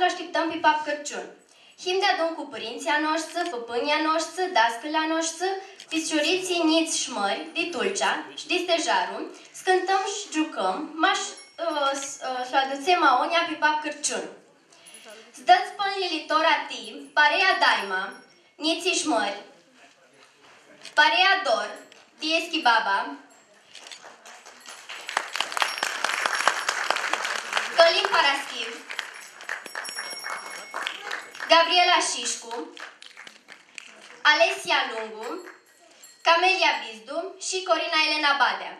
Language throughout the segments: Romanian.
să așteptăm pe pap Crăciun. Him de adun cu părinția noastră, păpânia noastră, dascăla noastră, piciuriții niți și mări, de Tulcea și de Stejarul, scântăm și jucăm, maș uh, s- uh, să aducem aonia pe pap Crăciun. Zdăți pânlili tora ti, parea daima, niții și mări, parea dor, dieschi baba, Călim Paraschiv, Gabriela Șișcu, Alesia Lungu, Camelia Bizdu și Corina Elena Badea.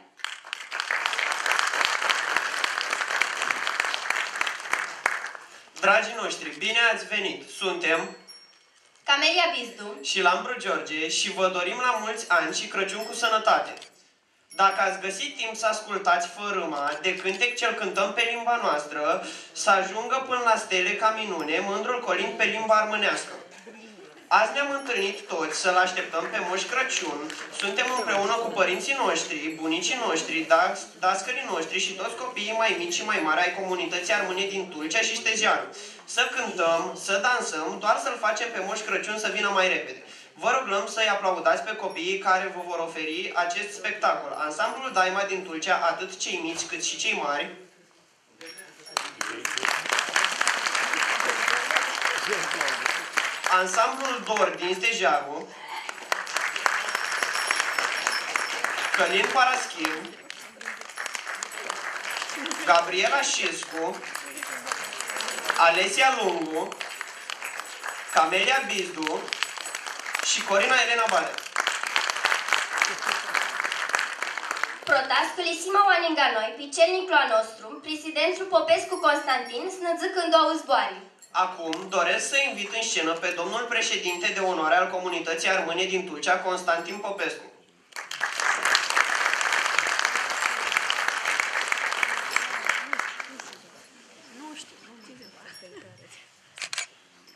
Dragii noștri, bine ați venit! Suntem Camelia Bizdu, și Lambru George și vă dorim la mulți ani și Crăciun cu sănătate. Dacă ați găsit timp să ascultați fărâma de cântec cel cântăm pe limba noastră, să ajungă până la stele ca minune, mândrul colind pe limba armânească. Azi ne-am întâlnit toți să-L așteptăm pe Moș Crăciun. Suntem împreună cu părinții noștri, bunicii noștri, das, dascării noștri și toți copiii mai mici și mai mari ai comunității armâne din Tulcea și Ștezianu. Să cântăm, să dansăm, doar să-L facem pe Moș Crăciun să vină mai repede. Vă rugăm să-i aplaudați pe copiii care vă vor oferi acest spectacol. Ansamblul Daima din Tulcea, atât cei mici cât și cei mari, Ansamblul Dor din Stejaru, Călin Paraschiv, Gabriela Șiscu, Alesia Lungu, Camelia Bizdu și Corina Elena Badea. Protasculisima Oaninga noi, picelnicul a nostru, presidentul Popescu Constantin, snăzâc în două zboare. Acum doresc să invit în scenă pe domnul președinte de onoare al comunității armâne din Tulcea, Constantin Popescu.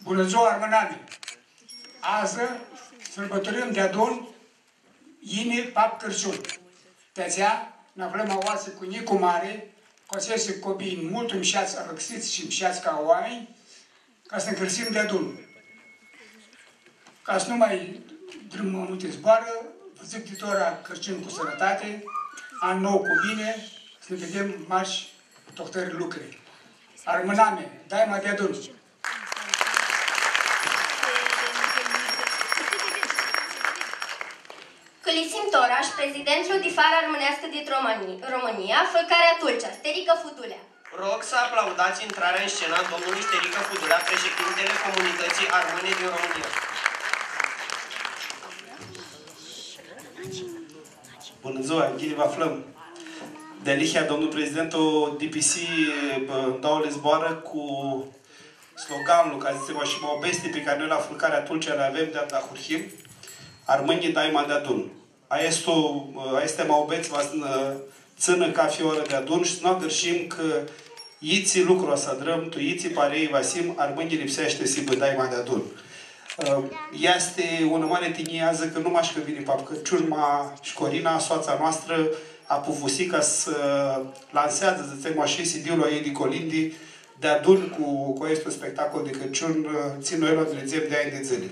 Bună ziua, armânani! Azi sărbătorim de adun Ine Pap Crăciun. De aceea ne aflăm oasă cu Nicu Mare, cu aceste copii mult îmșați, răxiți și îmșați ca oameni, ca să încălzim de adun. Ca să nu mai drumă multe zboară, zic titora Crăciun cu sănătate, an nou cu bine, să ne vedem marși doctorii lucruri. Armâname, dai mai de adun. Călisim Toraș, prezidentul Difara Armânească din România, România Fălcarea Tulcea, Sterică Futulea. Rog să aplaudați intrarea în scenă a domnului Sterică Fudulea, președintele comunității armâne din România. Bună ziua, Ghini, vă aflăm. De Lihia, domnul prezidentul DPC bă, daule zboară cu sloganul, ca zicem așa, mă obesti pe care noi la Fulcarea Tulcea le avem de da Hurhim, armâni daima de adun. A este, a este mă obeți, vă țână ca fioră de adun și să nu gârșim că iți lucru să drăm, tu iți parei vasim, armâni lipsește si bă daima de adun. Uh, Este o mare tiniază că nu mai că vine pap, că ciurma și Corina, soața noastră, a pufusit ca să lansează, să zicem așa, CD-ul ei de Colindi, de adun cu, cu acest spectacol de Crăciun, uh, țin noi la Dumnezeu de ani de zile.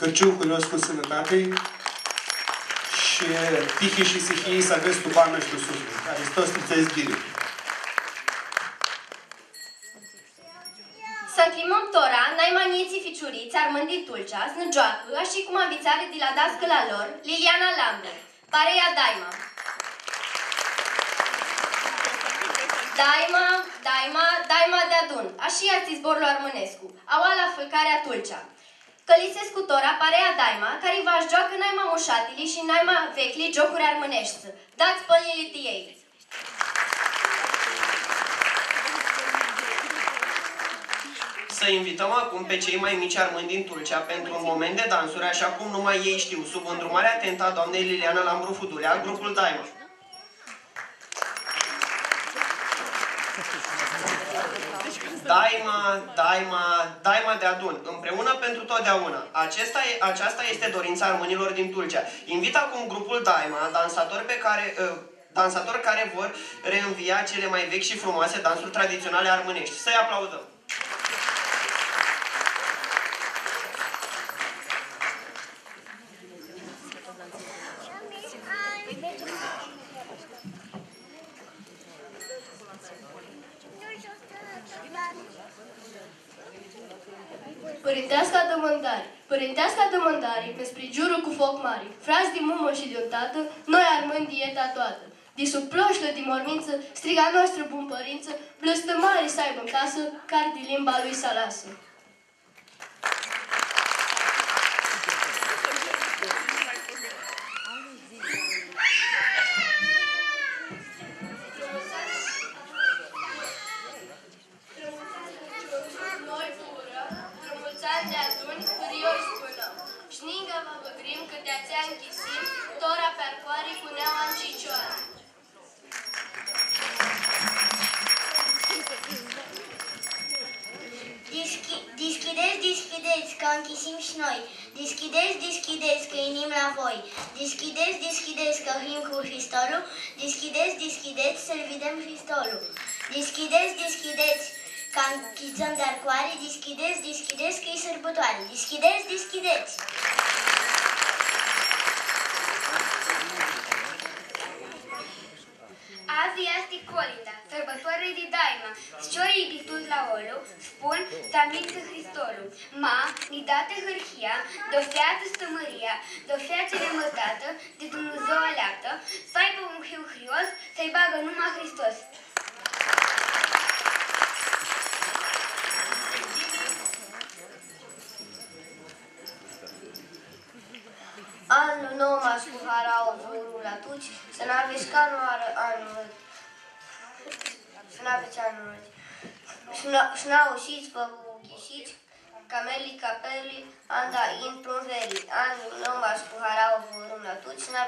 Crăciun curios cu sănătate și tihi și sihii să aveți tu bană și tu suflet. Hristos să bine. Să înclimăm Tora, naimanieții ficiuriți, armând din Tulcea, snăjoacă, așa cum avițare de la dascăla lor, Liliana Lambert, Pareia Daima. Daima, Daima, Daima de adun, așa i zborul armânescu, aua la fălcarea Tulcea. Călițescu scutora Parea Daima, care va joacă naima mușatili și naima vechli jocuri armânești. Dați pălili ei! Să invităm acum pe cei mai mici armândi din Tulcea pentru un moment de dansuri, așa cum numai ei știu, sub îndrumarea atentă a doamnei Liliana Lambru Fudulea, grupul Daima. Daima, daima, daima de adun, împreună pentru totdeauna. Acesta e, aceasta este dorința românilor din Tulcea. Invit acum grupul Daima, dansatori pe care, uh, dansatori care vor reînvia cele mai vechi și frumoase dansuri tradiționale armânești. Să-i aplaudăm! Părintească demandare, căspre jurul cu foc mare, frați din mumă și de tată, noi armând dieta toată. Din sub ploșlă din mormință, striga noastră bun părință, blăstămare să aibă în casă, car de limba lui să lasă.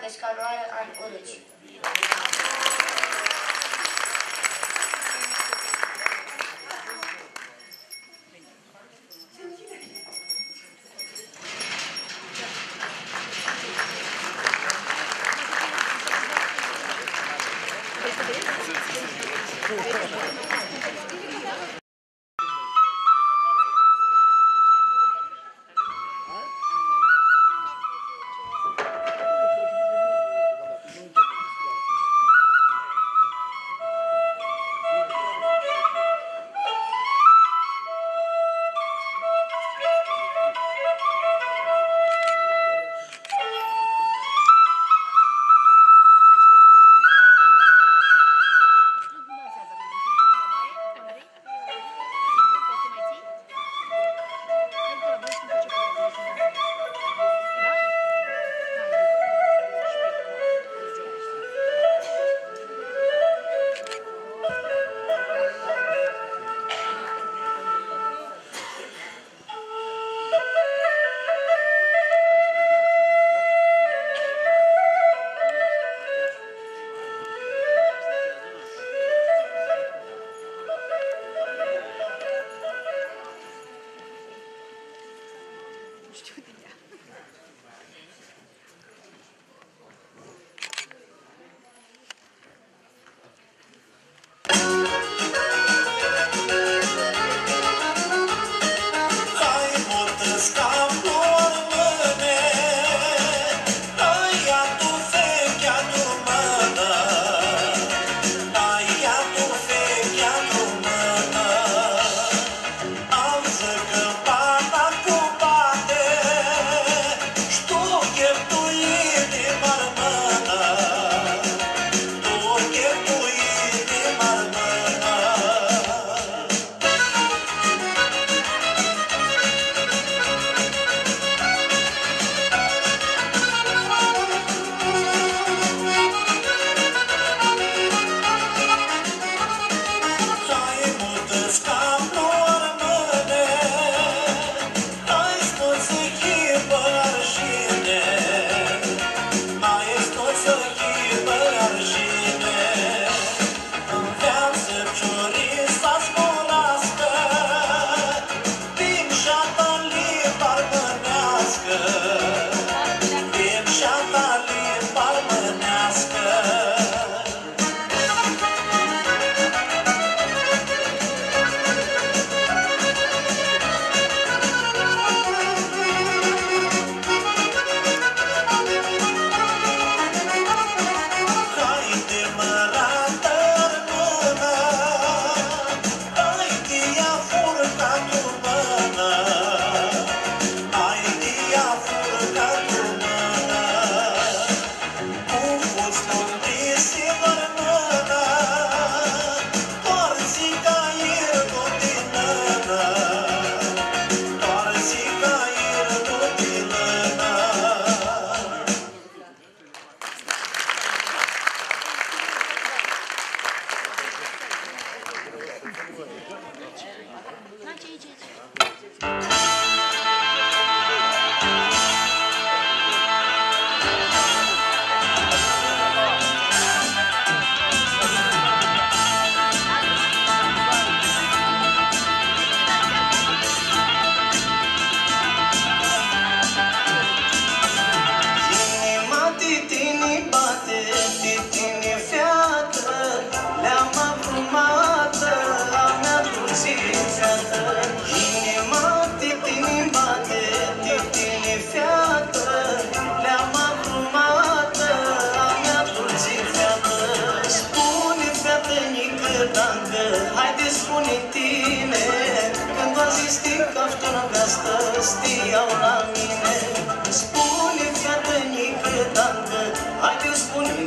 Կասկարոյ Ան Ուրուչ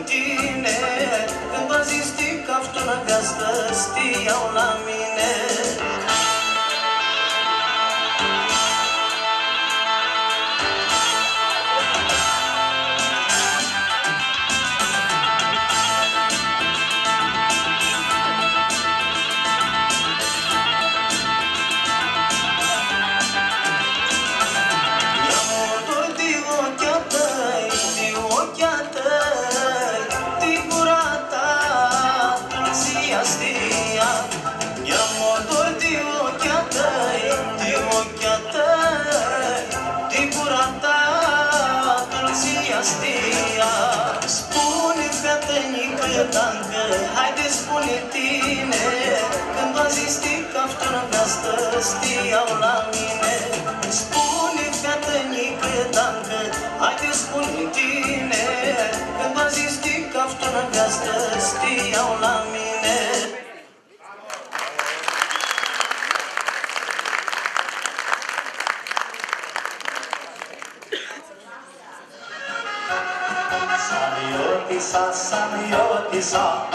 tine Când va zis ticaftonă gastă, stiau la ticaftonă gastă, stiau la mine. Spune fetănică, dancă, haide spune tine, când va zis ticaftonă gastă, stiau la mine. Samiotisa, samiotisa,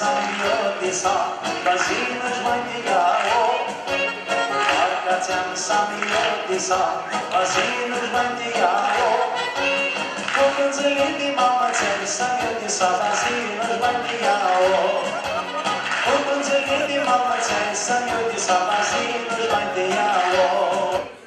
essa minha pizza, vazina de mãe de garro. Marca de essa minha pizza, vazina mama de essa minha pizza, vazina de mãe de mama de essa minha pizza, vazina de.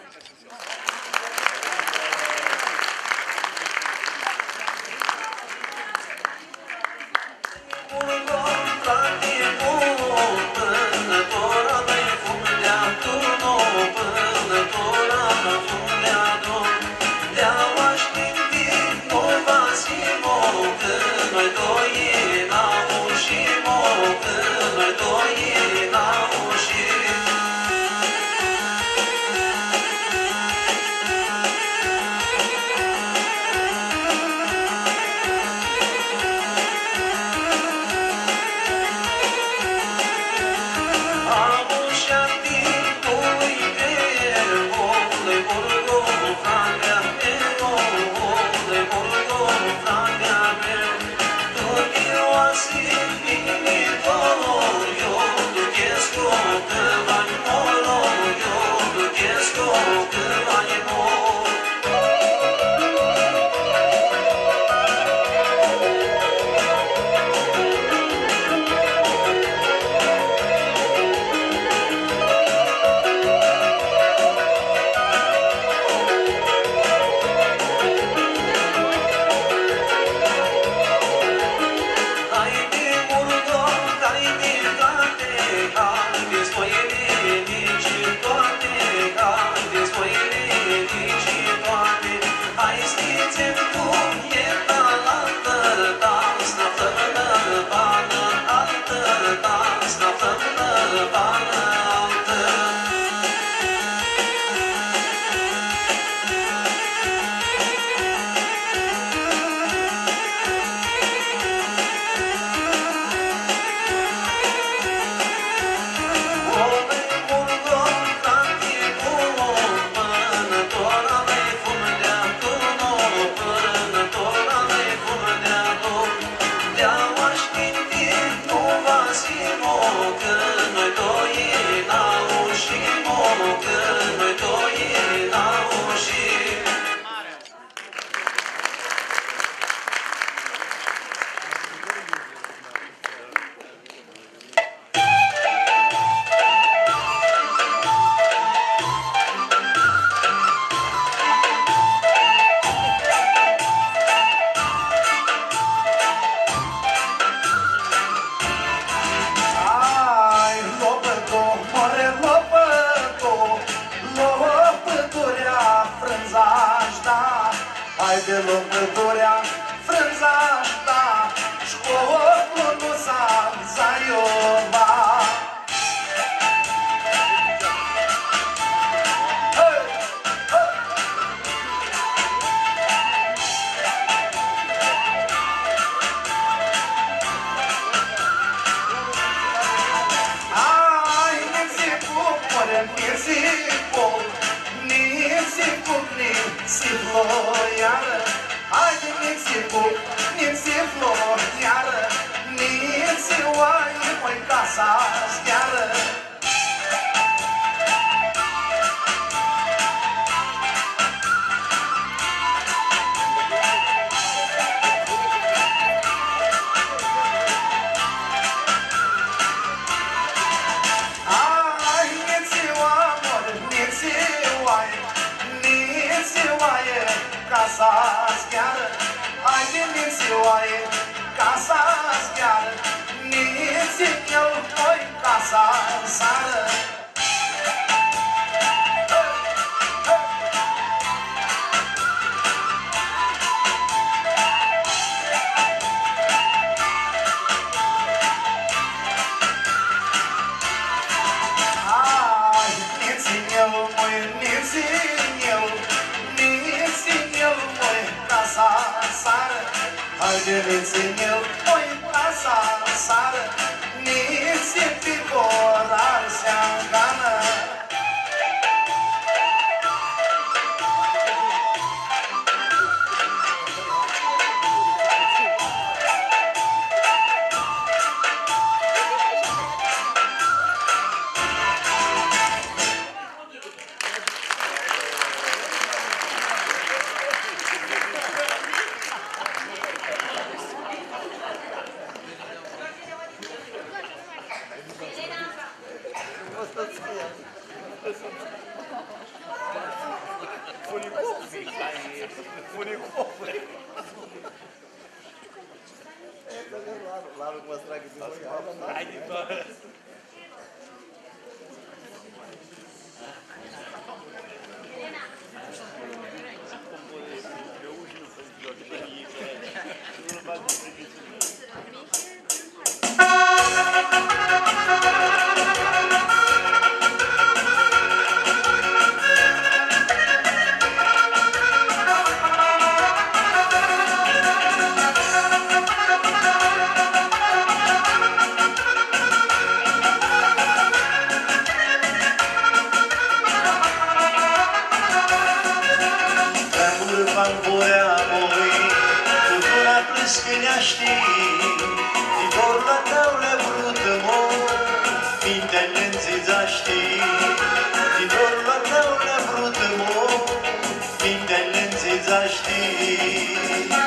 taştı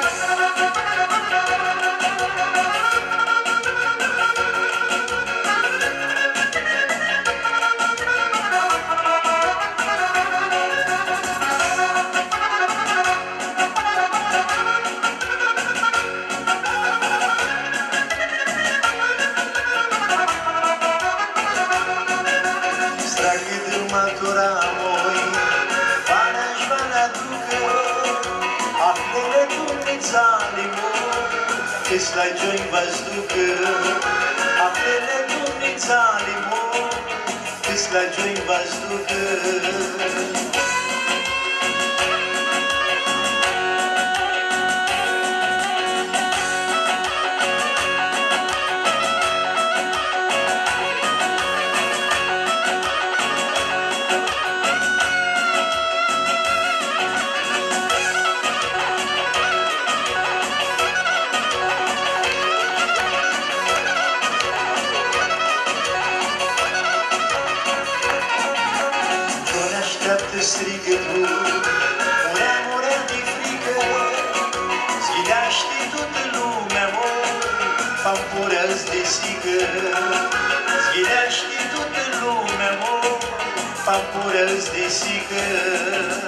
слайджой воздуха, а в телегумница лимон, ты слайджой воздуха. campuras de cigano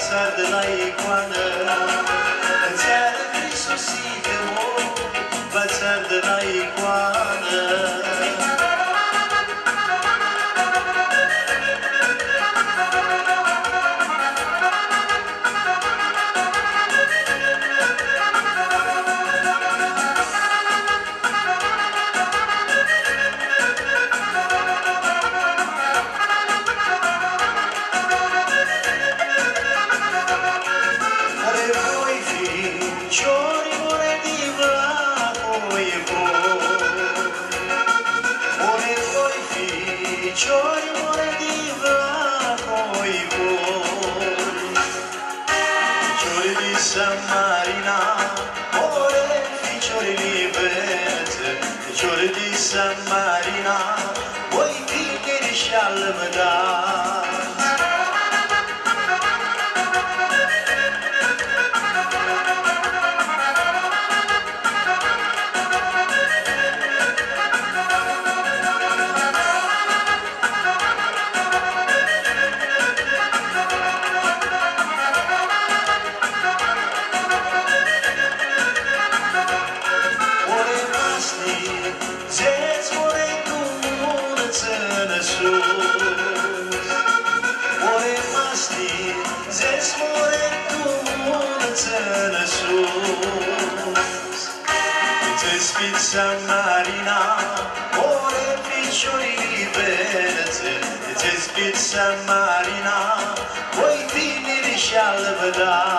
casa de la. da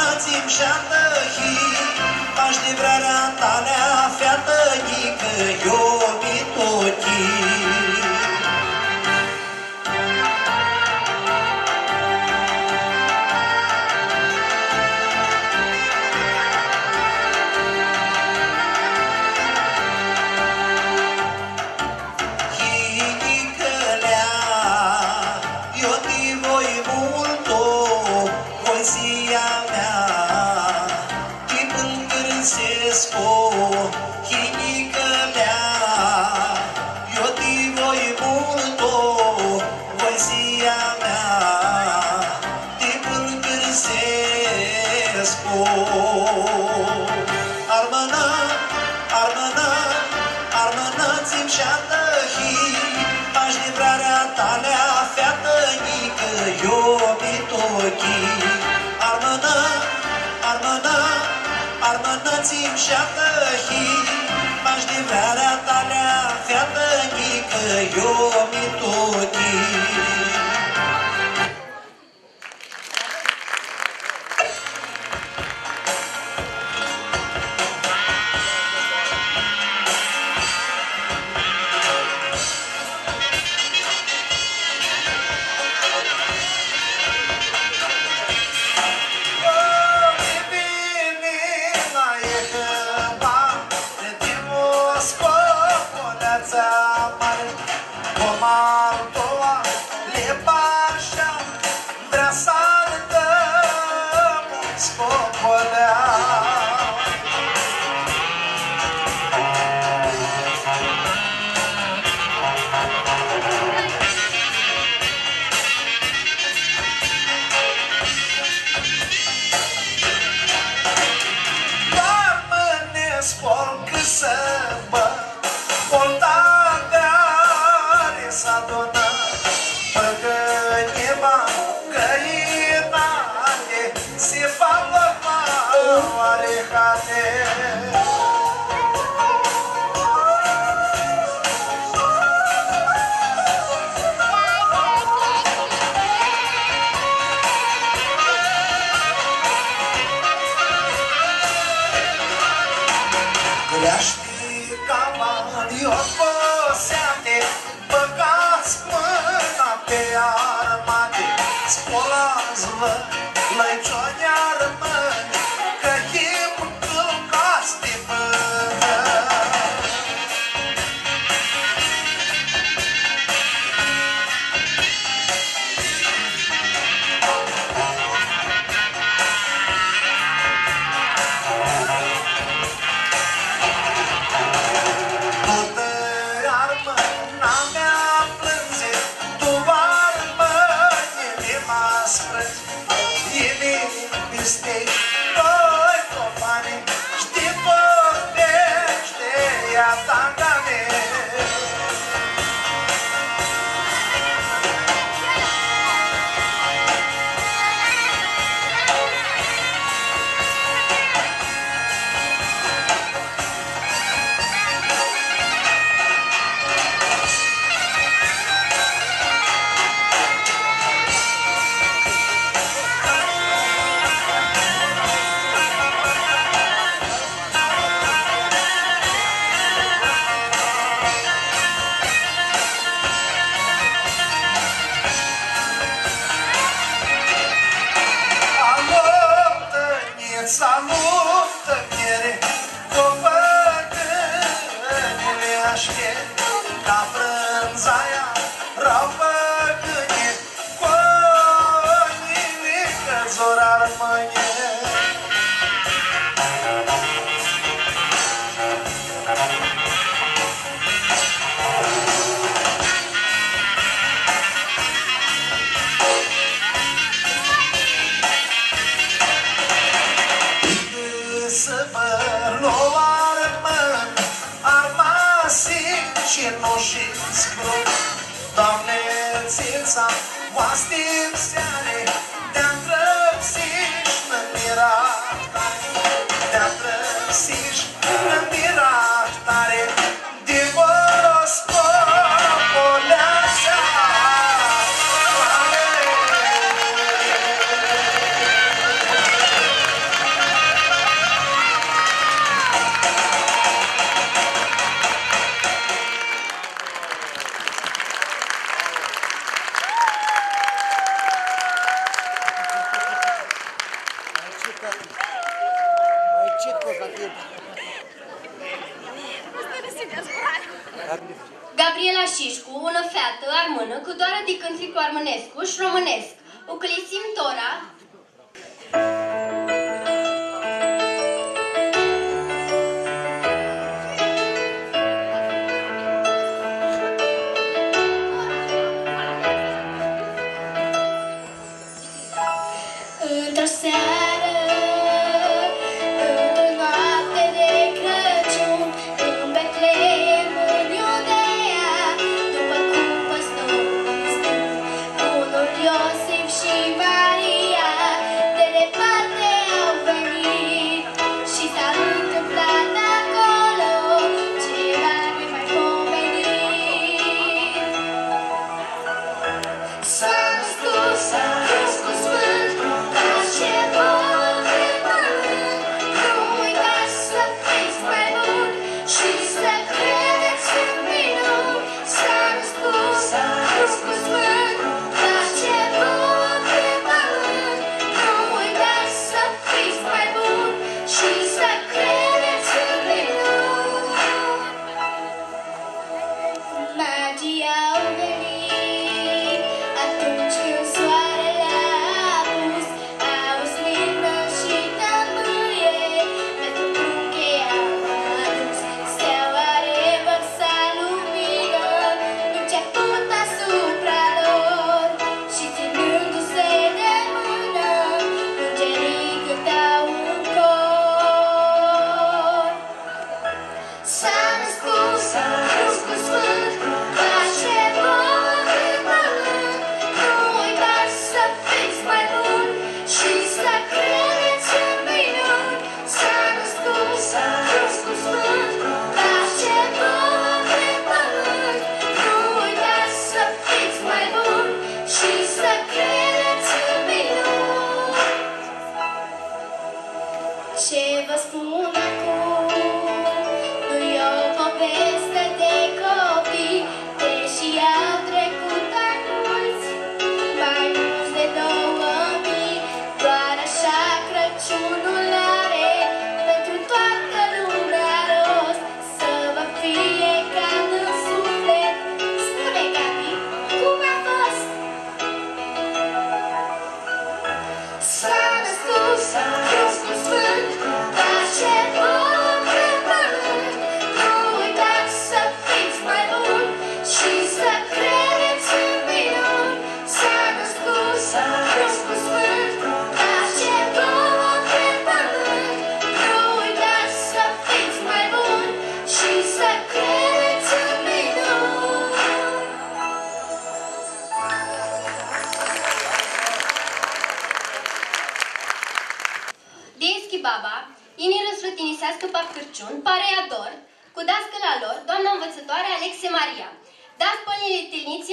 frățim și-am tăhit, aș de vrea ta nea, fiată, nică, iubitul. dați-mi șapă și m-aș din vara ta lea, fiată, că eu mi tot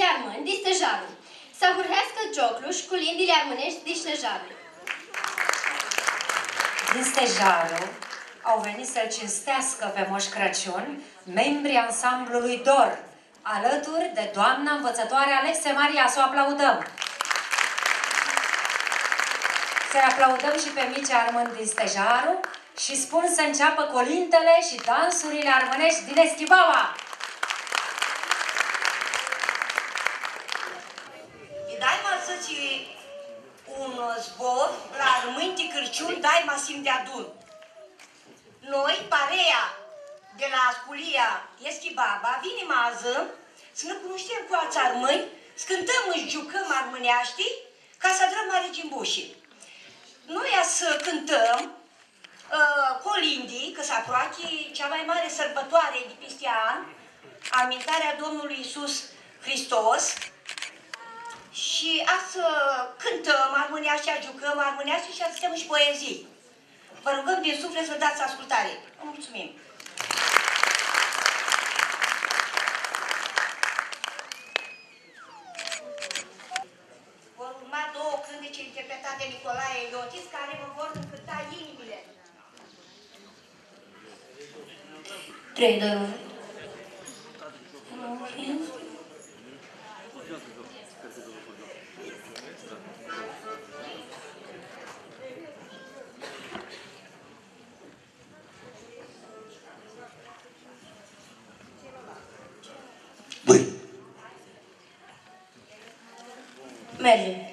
iarmă, îndiți dejarul. Să hurhească ciocluș cu lindile armânești din stejarul. Din stejarul au venit să-l cinstească pe Moș Crăciun membrii ansamblului DOR, alături de doamna învățătoare Alexe Maria. Să o aplaudăm! Să aplaudăm și pe mici armând din stejarul și spun să înceapă colintele și dansurile armânești din Eschivaua! Zbor la Rămâni de Cârciun, dai Masim de adun. Noi, parea de la Sculia Eschibaba, vine mază să ne cunoștem cu alți armâni, să cântăm, își jucăm armâneaști, ca să adrăm mare gimbușii. Noi a să cântăm uh, colindii, că se aproache cea mai mare sărbătoare de peste an, amintarea Domnului Isus Hristos, și a să cântăm armonia și jucăm armonia și a să stăm și poezii. Vă rugăm din suflet să dați ascultare. Vă mulțumim! Vor urma două cântece interpretate de Nicolae Iotis, care vă vor încânta inimile. 3, 2, 1. belli.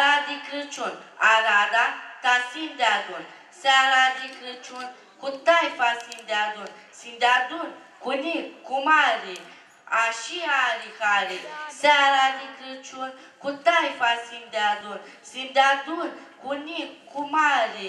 Seara de Crăciun, Arada, Tasim de adun. Seara de Crăciun, cu taifa sim de adun. Sim de adun, cu nic, cu mare, Așa are care, seara de Crăciun, cu taifa sim de adun. Sim de adun, cu nic, cu mare,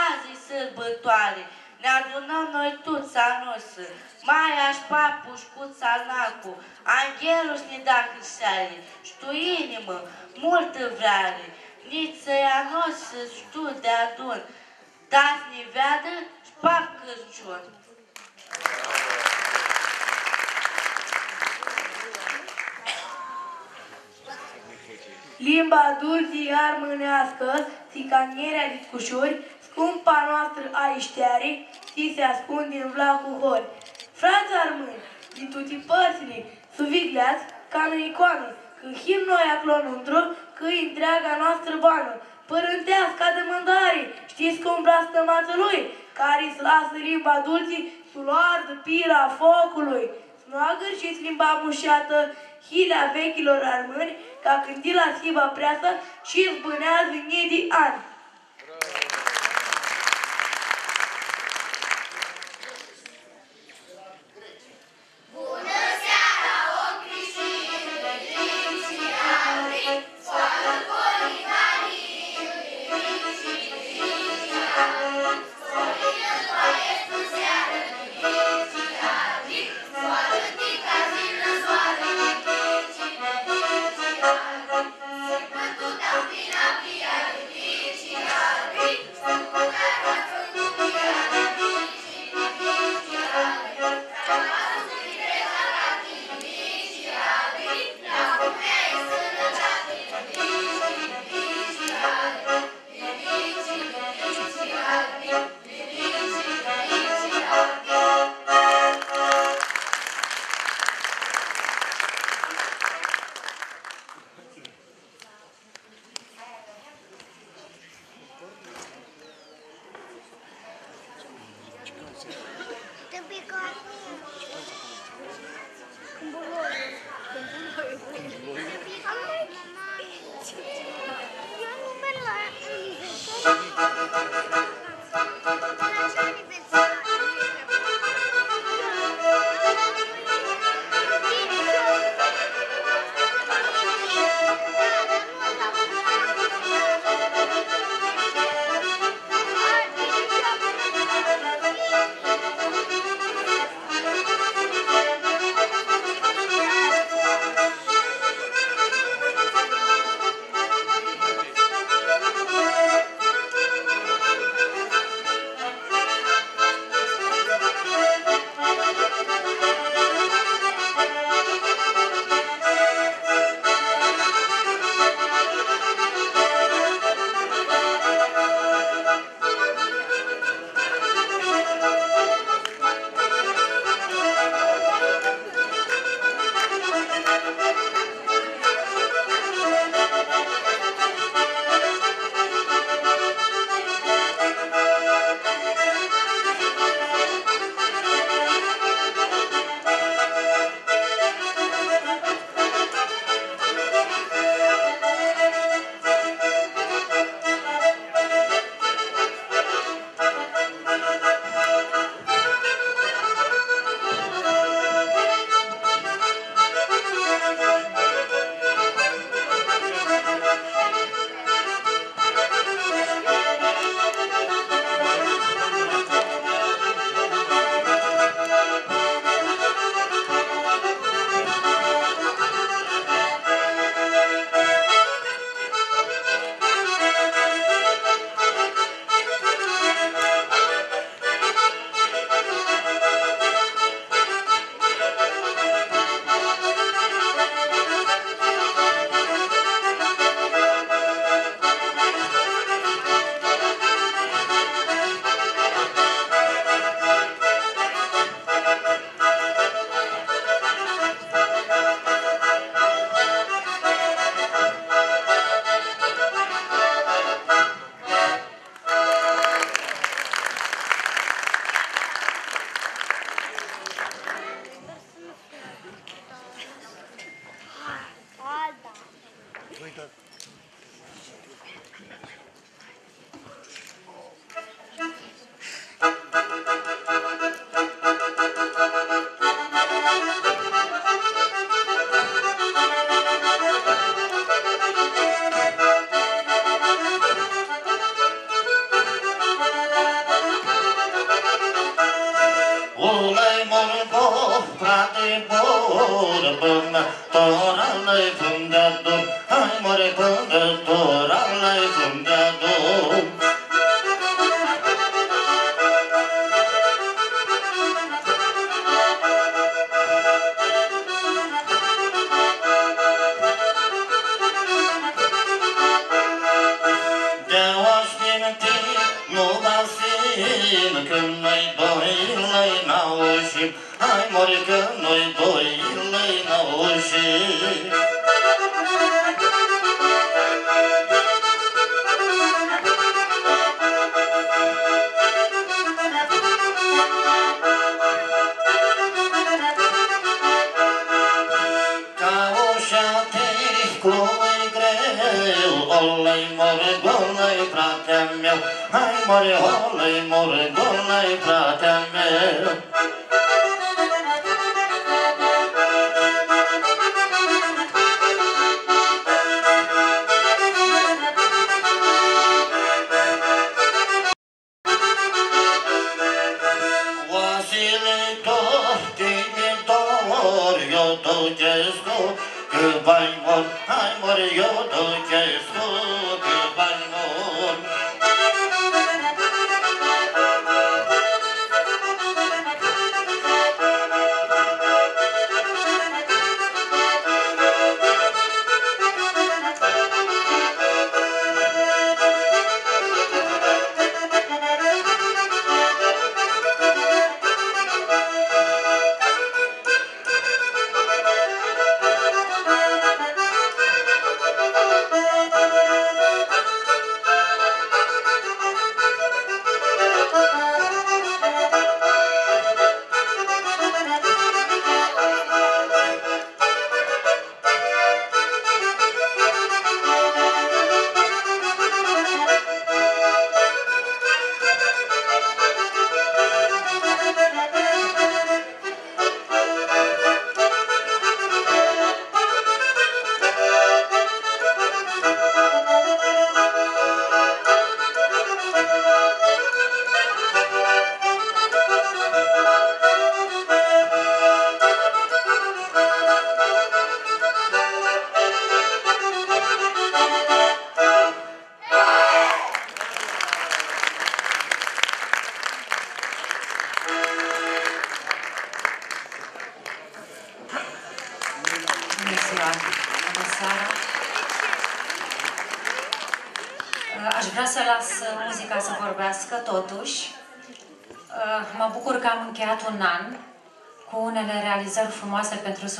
azi e sărbătoare. Ne adunăm noi toți a noastră, mai aș papuș cu țanacu, Anghelul ne da hârșare, știu inimă, multă vrare, niță a noastră știu de adun, dați ne veadă și pap Crăciun. Limba dulce armânească, țicanierea discușuri, scumpa noastră aișteare, și se ascunde în vlacul hori. Frați armâni, din toate părțile, suvigleați ca în icoane, că him noi aclonundru, că e întreaga noastră bană, părânteasca de mândare, știți cum blastămață lui, care îți lasă limba dulce, suloar de pira focului. Să nu agârșiți limba mușată, hilea vechilor armâni, ca când la siba preasă și zbânează mii de ani.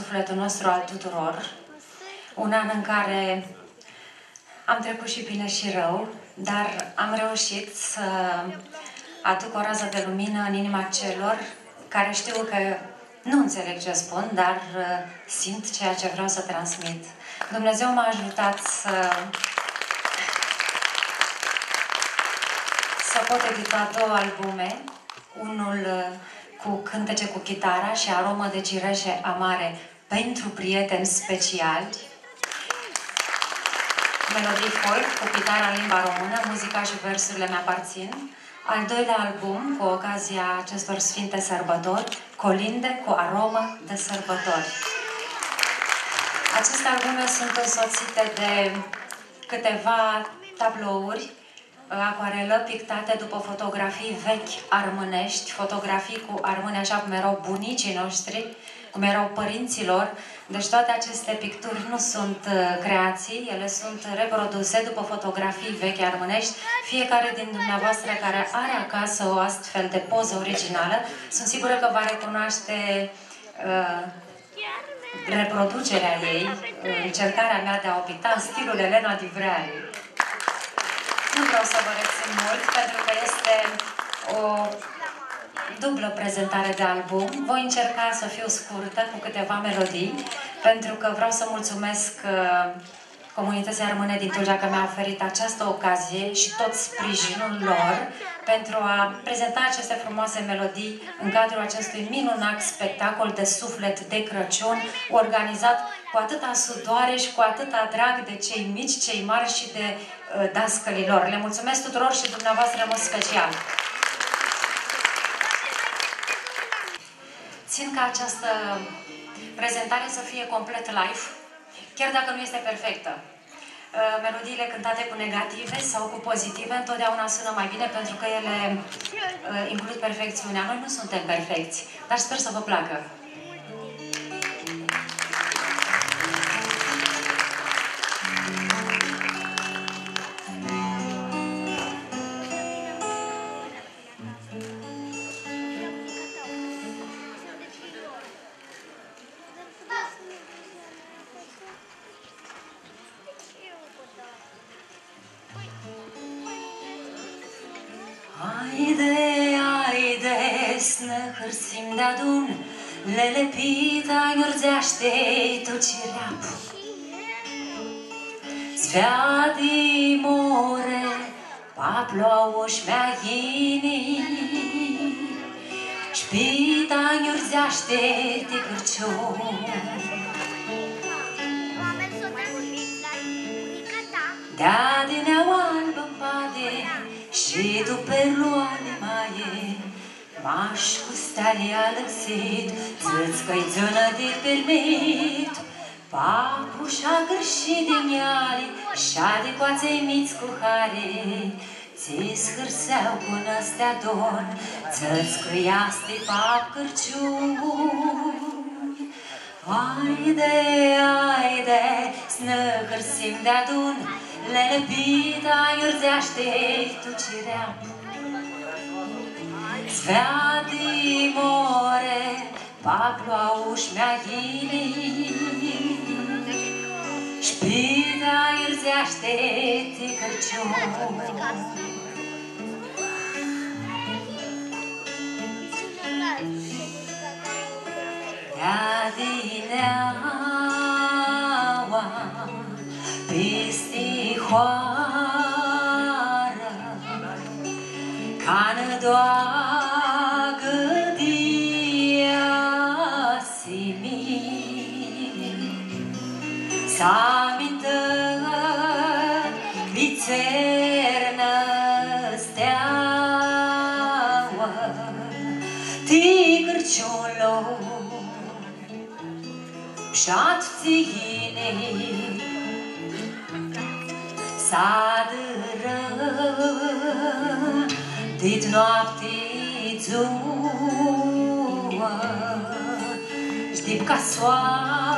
Sufletul nostru al tuturor. Un an în care am trecut și bine și rău, dar am reușit să aduc o rază de lumină în inima celor care știu că nu înțeleg ce spun, dar uh, simt ceea ce vreau să transmit. Dumnezeu m-a ajutat să, să pot edita două albume, unul uh, cu cântece cu chitara și aromă de cireșe amare pentru prieteni speciali, melodii folk cu chitara în limba română, muzica și versurile mi-aparțin. Al doilea album, cu ocazia acestor sfinte sărbători, Colinde cu aromă de sărbători. Aceste albume sunt însoțite de câteva tablouri acuarelă pictate după fotografii vechi armânești, fotografii cu armâne așa cum erau bunicii noștri, cum erau părinților. Deci toate aceste picturi nu sunt uh, creații, ele sunt reproduse după fotografii vechi armânești. Fiecare din dumneavoastră care are acasă o astfel de poză originală, sunt sigură că va recunoaște uh, reproducerea ei, uh, încercarea mea de a o picta în stilul Elena Divreari. Nu vreau să vă rețin mult, pentru că este o dublă prezentare de album. Voi încerca să fiu scurtă cu câteva melodii, pentru că vreau să mulțumesc uh, comunității armâne din Tulgea că mi-a oferit această ocazie și tot sprijinul lor pentru a prezenta aceste frumoase melodii în cadrul acestui minunat spectacol de suflet de Crăciun, organizat cu atâta sudoare și cu atâta drag de cei mici, cei mari și de uh, dascălilor. Le mulțumesc tuturor și dumneavoastră în mod special. Țin ca această prezentare să fie complet live, chiar dacă nu este perfectă. Uh, melodiile cântate cu negative sau cu pozitive întotdeauna sună mai bine pentru că ele uh, includ perfecțiunea. Noi nu suntem perfecți, dar sper să vă placă. Pita iurzeaște tot ce reap. Sviadi more, paplo oșmea ghini, Șpita iurzeaște te cârciun. Da din albă pade și tu perloane maie Maș cu stare alăxit Țățcă-i zână de permit. Papușa gârși de miali Și-a de coaței miți cu hare Ți scârseau cu năstea don Țățcă-iaste pap cârciun Haide, haide, să ne hărțim de adun Lelepita iurzeaște tu ciream Sviadi more, paplu ușmea ghini Șpita iurzeaște te cărciun Ca-n doagă diasimi S-amintă bițernă steaua Tigărciolo și-at ține Sadră dit noapte zuă Știi ca soare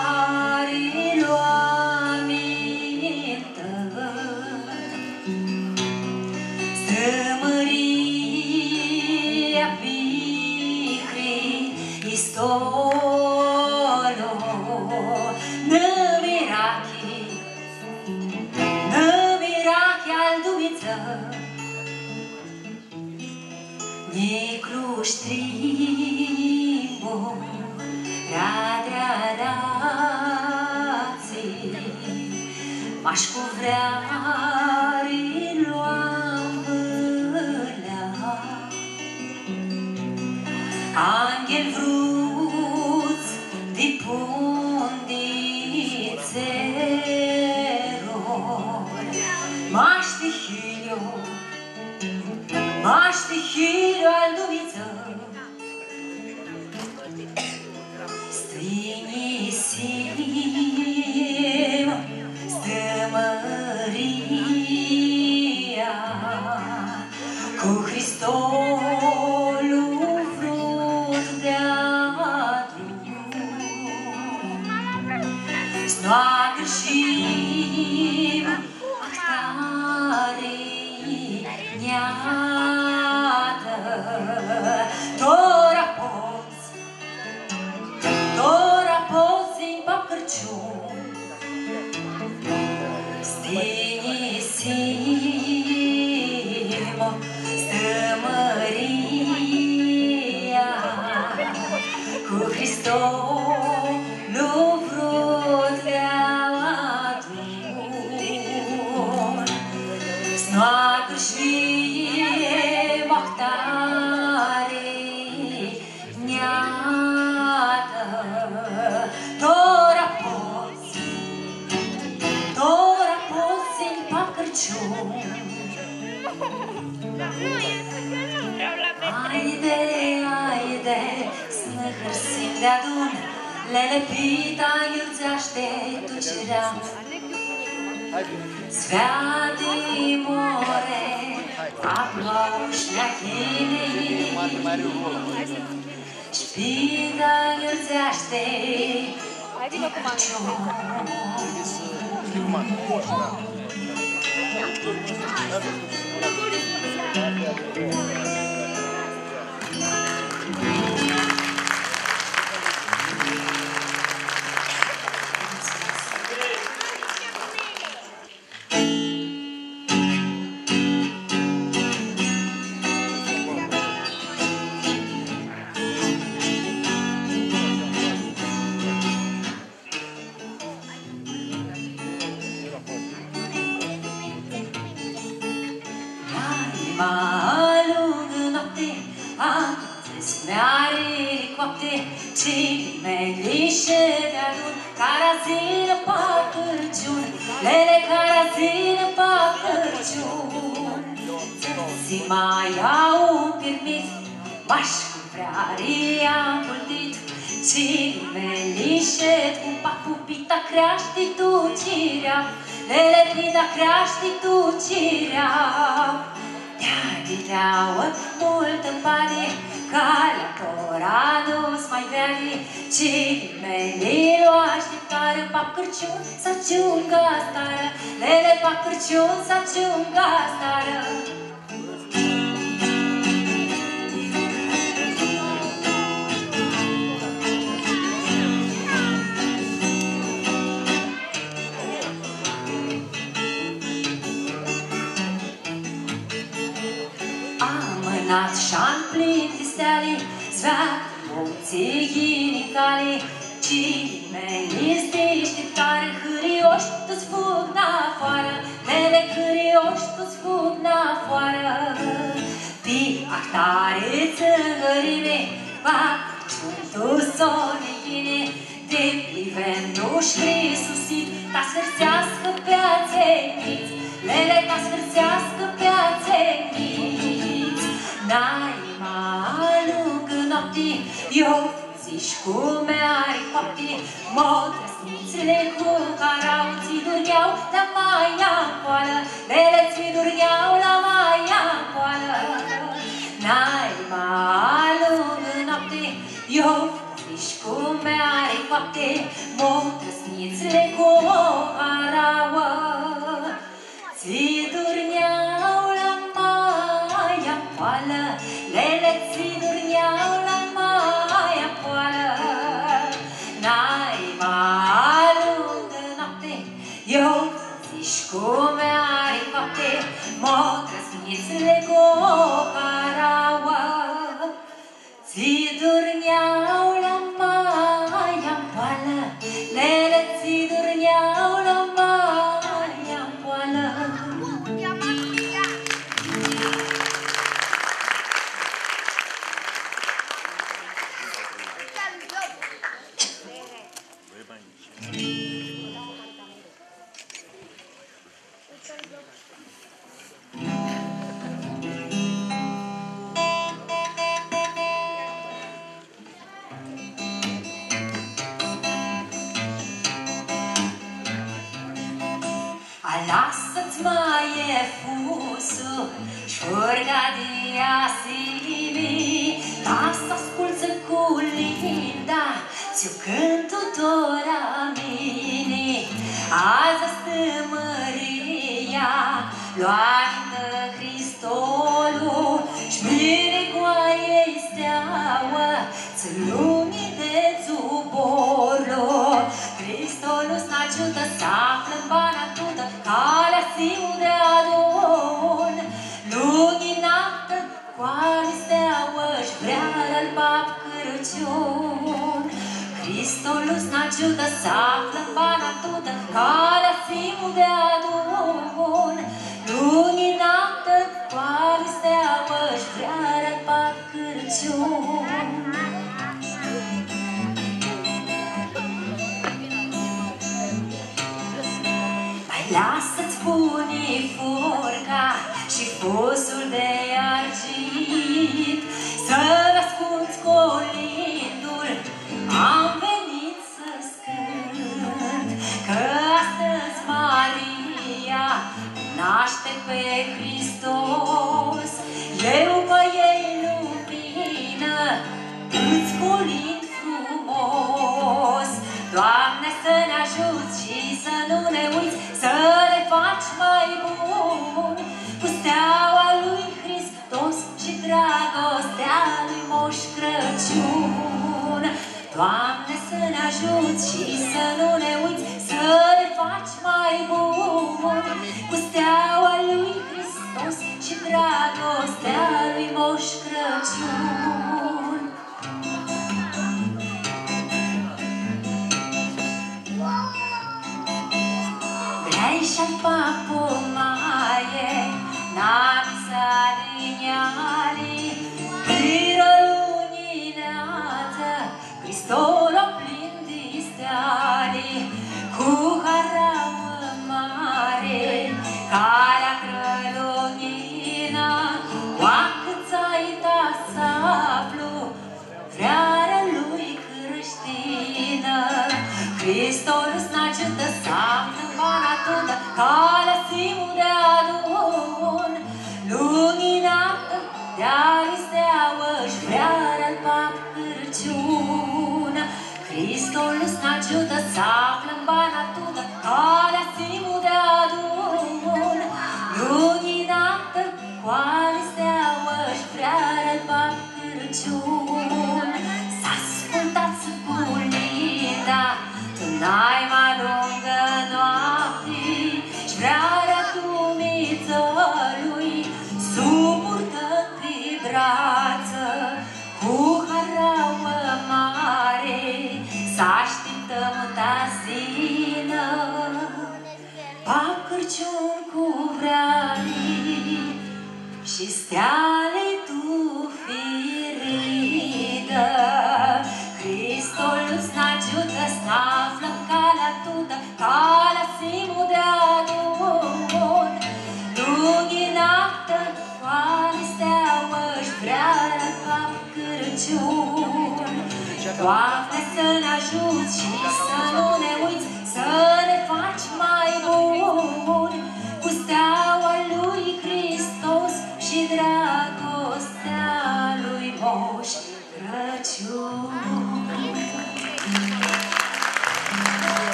Pi actare țăngărime, Va ciuntul sonegine, De plivenduși Hristusit, Ta sfârțească pe ațeniți, Lele ta sfârțească pe ațeniți. N-ai mai lungă noapte, eu zici cum are coapte, mă trăsnițele cu carauții durneau la maia poală, lele ți durneau la maia poală. N-ai mai lungă noapte, eu zici cum are coapte, mă trăsnițele cu carauă. Ți durneau la maia poală, lele ți durneau la maia poală. snart малював на ти, його трішку мері папти, мота сніць леко арава. Ці дурня уламая пала, леле ці дурня уламая пала. Най малював на ти, його трішку мері папти, мота Ți durneau la maia Lasă-ți mai e fusul Șurga de asimi Ca să asculți cu linda Ți-o cântu tora mine. Azi stămăria Luată Cristolul Și mine cu ei steaua Ți lumii de zuborul Cristolul să ajută să află în bana tută Calea siu de adun. Luminată cu ale steaua Și vrea al pap Crăciun Cristolul să ajută să află în bana tută Calea siu de adun. Luminată cu ale steaua Și vrea al pap Crăciun unifurca și fusul de argint. Să răscunzi colindul, am venit să scânt, că astăzi Maria naște pe Hristos. Eu pe ei lumină, îți colind frumos. Doamne, să ne ajuți și să nu ne uiți, să le faci mai bun. Cu steaua lui Hristos și dragostea lui Moș Crăciun. Doamne, să ne ajuți și să nu ne uiți, să le faci mai bun. Cu steaua lui Hristos și dragostea lui Moș Crăciun. Vrei și-al papo maie, navi salignali, Piro luminează, Cristolo plin di steali, cu haramă mare, Hristos n-ajută să află vana toată, calea simul de adun, luminată de-a steaua și vrearea-l pap Cârciun. Hristos n-ajută să află vana toată,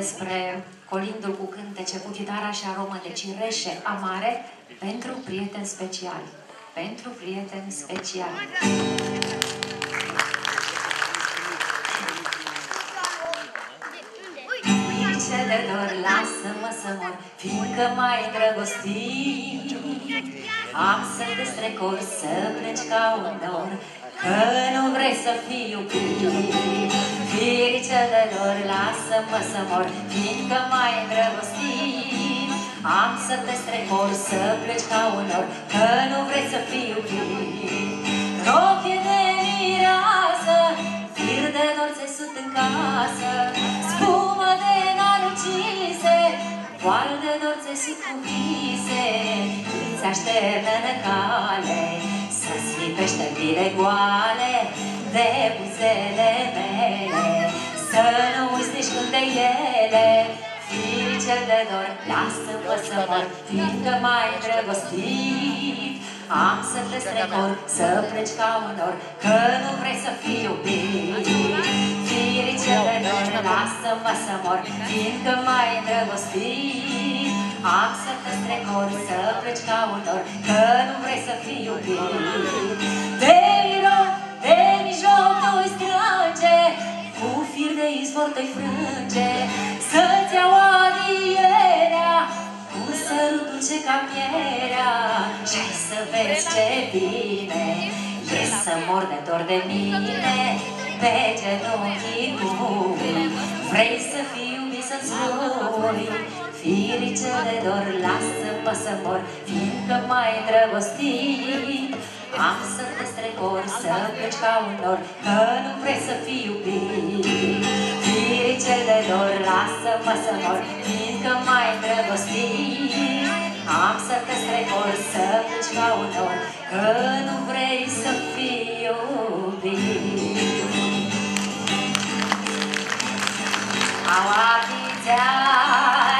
despre colindul cu cântece, cu chitara și aromă de cireșe amare, pentru prieteni speciali. Pentru prieteni speciali. Ce de dor, lasă-mă să mor, fiindcă mai îndrăgostit. Am să te strecor, să pleci ca un nor, că nu vrei să fii iubit. Firice de dor, lasă-mă să mor, fiindcă mai îndrăgostit. Am să te strecor, să pleci ca un nor, că nu vrei să fii iubit. Rochie de mireasă, fir de dor țesut în casă, spumă de nalucise, voal de dor țesut cu vise, îți așterne în cale, să slipește bile goale de buzele mele, să nu uiți nici când de ele, Firice de dor, lasă-mă să mor, fiindcă mai îndrăgostit. Am să te strecor, să pleci ca un nor, că nu vrei să fii iubit. Firice de dor, lasă-mă să mor, fiindcă mai îndrăgostit. Am să te strecor, să pleci ca un nor, că nu vrei să fii iubit. De mijloc, de mijloc tu-i strânge, cu fir de izvor te-i frânge, să-ți iau adierea, cu sărut dulce ca mierea, și ai să vezi ce bine, e să mor de dor de mine, pe genunchii tui, vrei să fii iubit să-ți spui, Firice de dor, lasă-mă să mor, fiindcă mai îndrăgostit. Am să te strecor, să pleci ca un nor, că nu vrei să fii iubit. Firice de dor, lasă-mă să mor, fiindcă mai îndrăgostit. Am să te strecor, să pleci ca un nor, că nu vrei să fii iubit. Au abițeara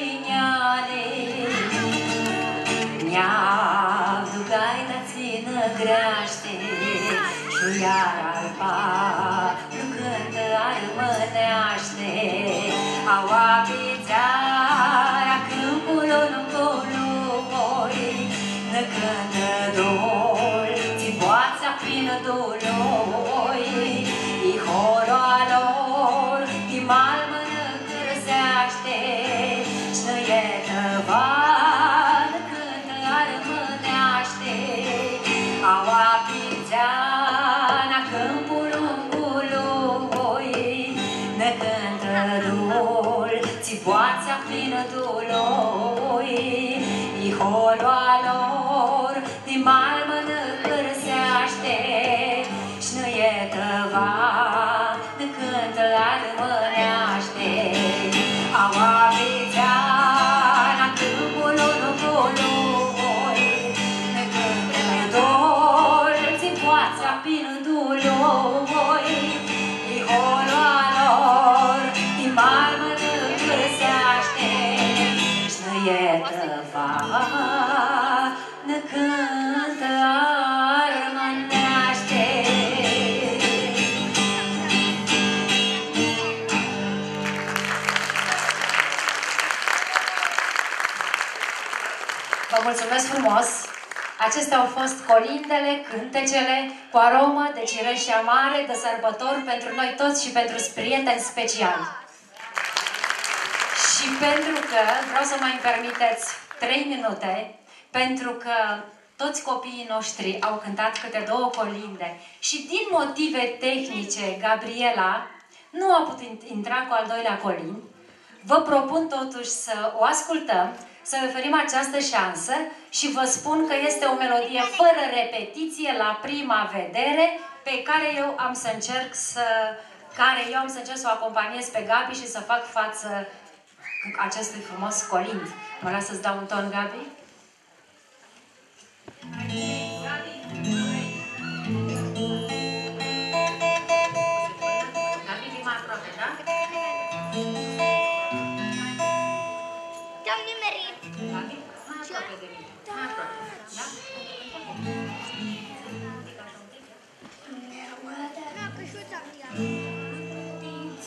când Neavdu gaita țină greaște Și iar alba Cântă armâneaște Au apițarea Acestea au fost colindele, cântecele cu aromă de cireș și amare, de sărbători pentru noi toți și pentru prieteni speciali. Și pentru că, vreau să mai permiteți trei minute, pentru că toți copiii noștri au cântat câte două colinde și din motive tehnice, Gabriela nu a putut intra cu al doilea colind. Vă propun totuși să o ascultăm, să oferim această șansă și vă spun că este o melodie fără repetiție la prima vedere pe care eu am să încerc să care eu am să încerc să o acompaniez pe Gabi și să fac față acestui frumos colind. Mă las să-ți dau un ton, Gabi? Gabi,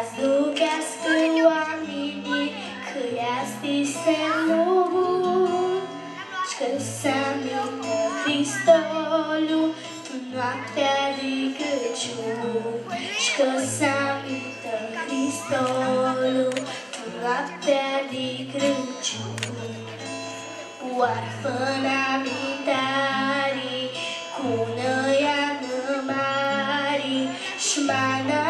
Dați ducească oamenii Că este semnul Și că s-a mintă Cristolul Tu noaptea de Crăciun Și că s-a mintă Cristolul Tu noaptea de Crăciun Oarfăna mintarii Cu năia mari Și mana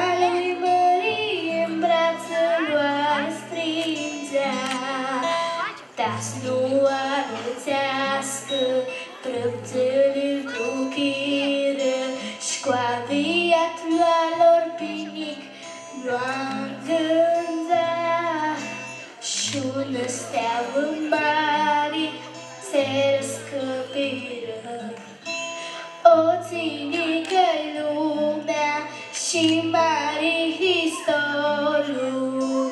Și ună steaua mare Se răscăpiră O ținică lumea Și mare istorul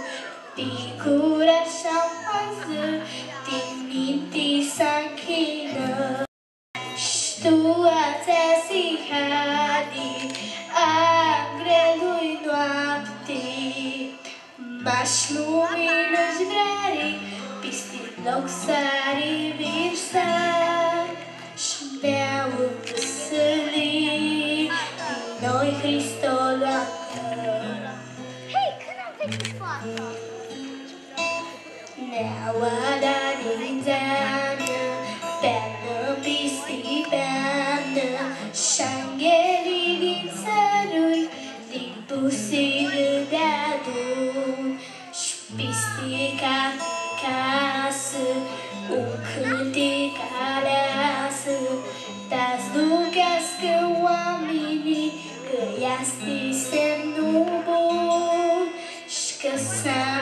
Picura și-a pasă Din minti s-a închină مشلومين جبالي بيستناو كساري بيرسال شباو بسلي نوي خريستولا Now what I need down, better be sleeping, shangeli ginsarui, di pusi gudadu. Peană,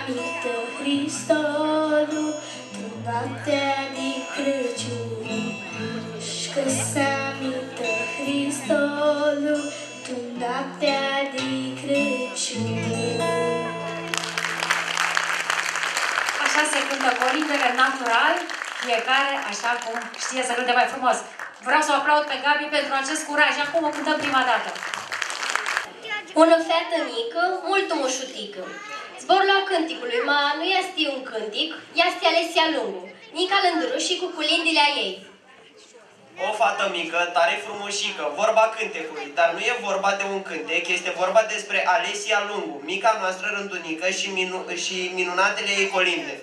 șanghelii din țăruri, din pusire de adun, Așa se cântă colindele natural, fiecare așa cum știe să cânte mai frumos. Vreau să o aplaud pe Gabi pentru acest curaj. Acum o cântăm prima dată. Una fată mică, mult mușutică. Zborul la cânticului, ma nu este un cântic, este Alesia Lungu, Nica Lânduru și cu culindile a ei. O fată mică, tare frumușică, vorba cântecului, dar nu e vorba de un cântec, este vorba despre Alesia Lungu, mica noastră rândunică și, minu și minunatele ei colinde.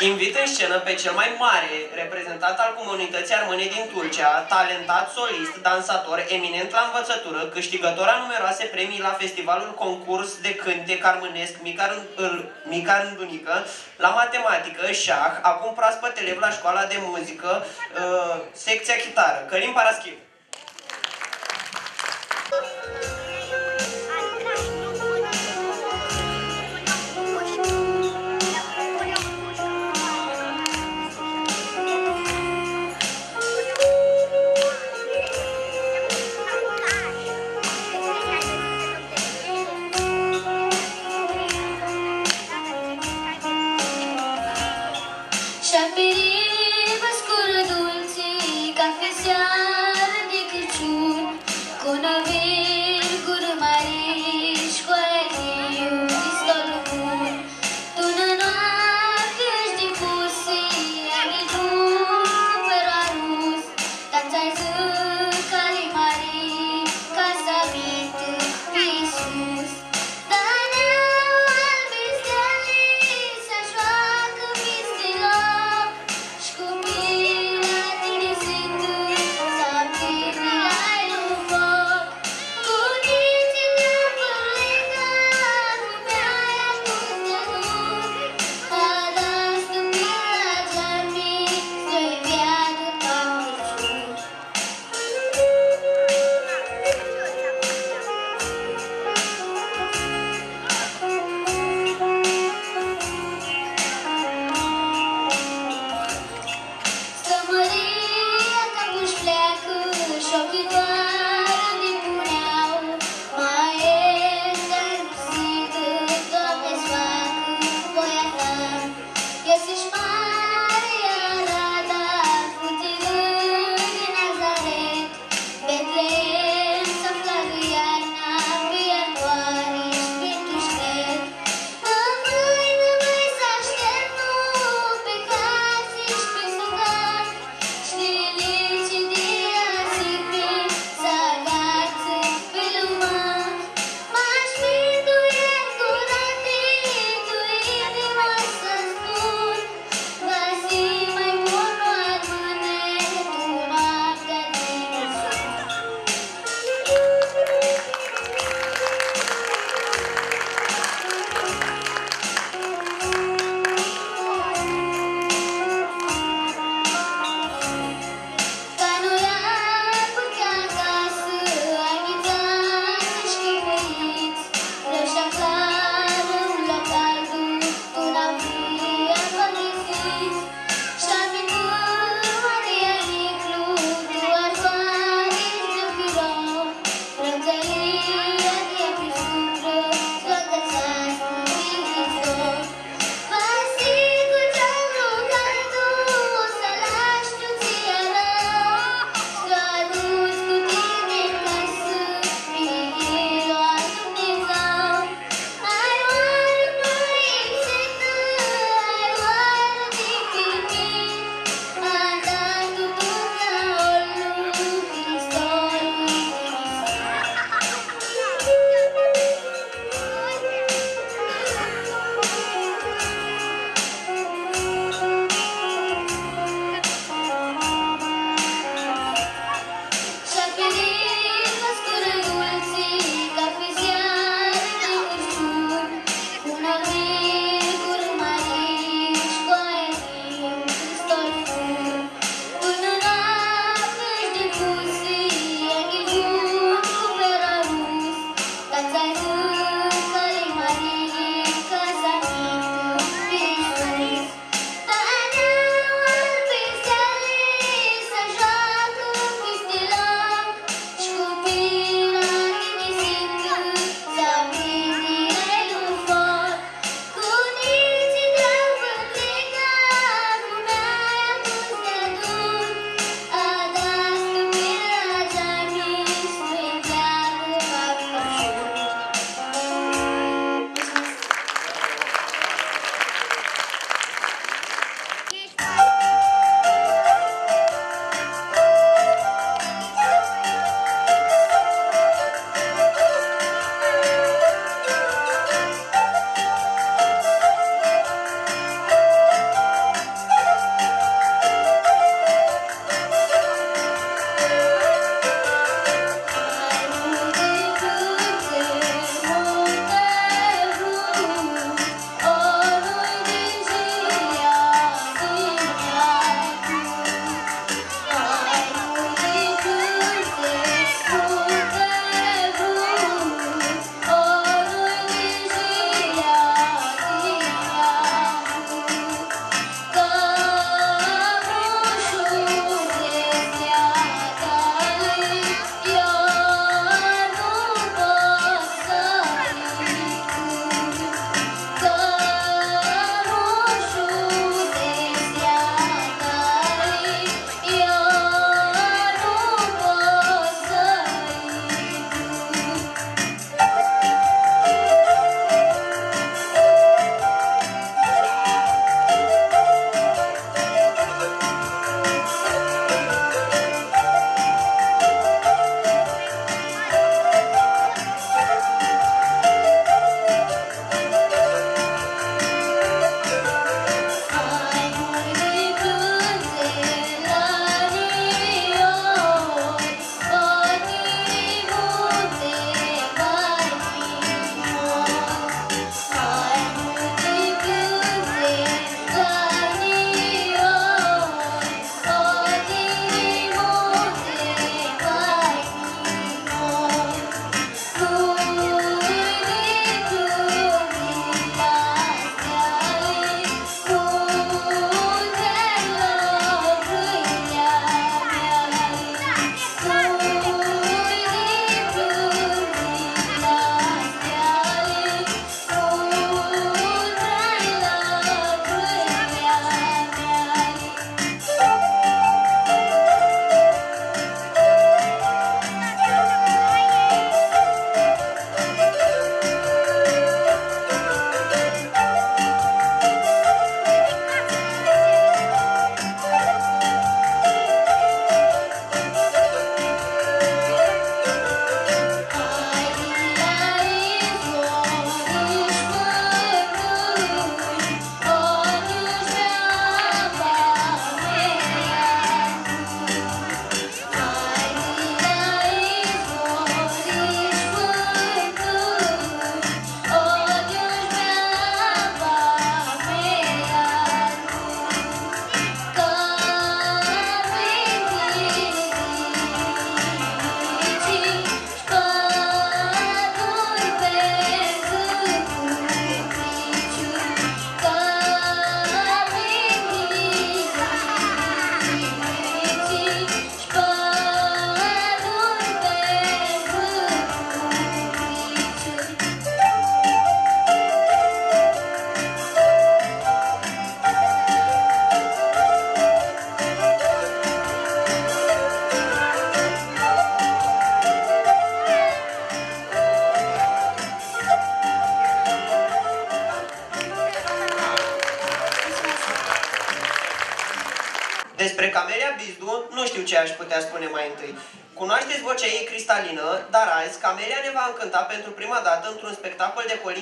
Invit în scenă pe cel mai mare reprezentant al comunității armâne din Turcia, talentat solist, dansator, eminent la învățătură, câștigător a numeroase premii la festivalul concurs de cântec armânesc Mica, Mica Rândunică, la matematică, șah, acum proaspăt elev la școala de muzică, uh, secția chitară, Călim Paraschiv.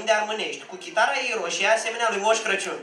de armânești, cu chitara ei roșie, asemenea lui Moș Crăciun.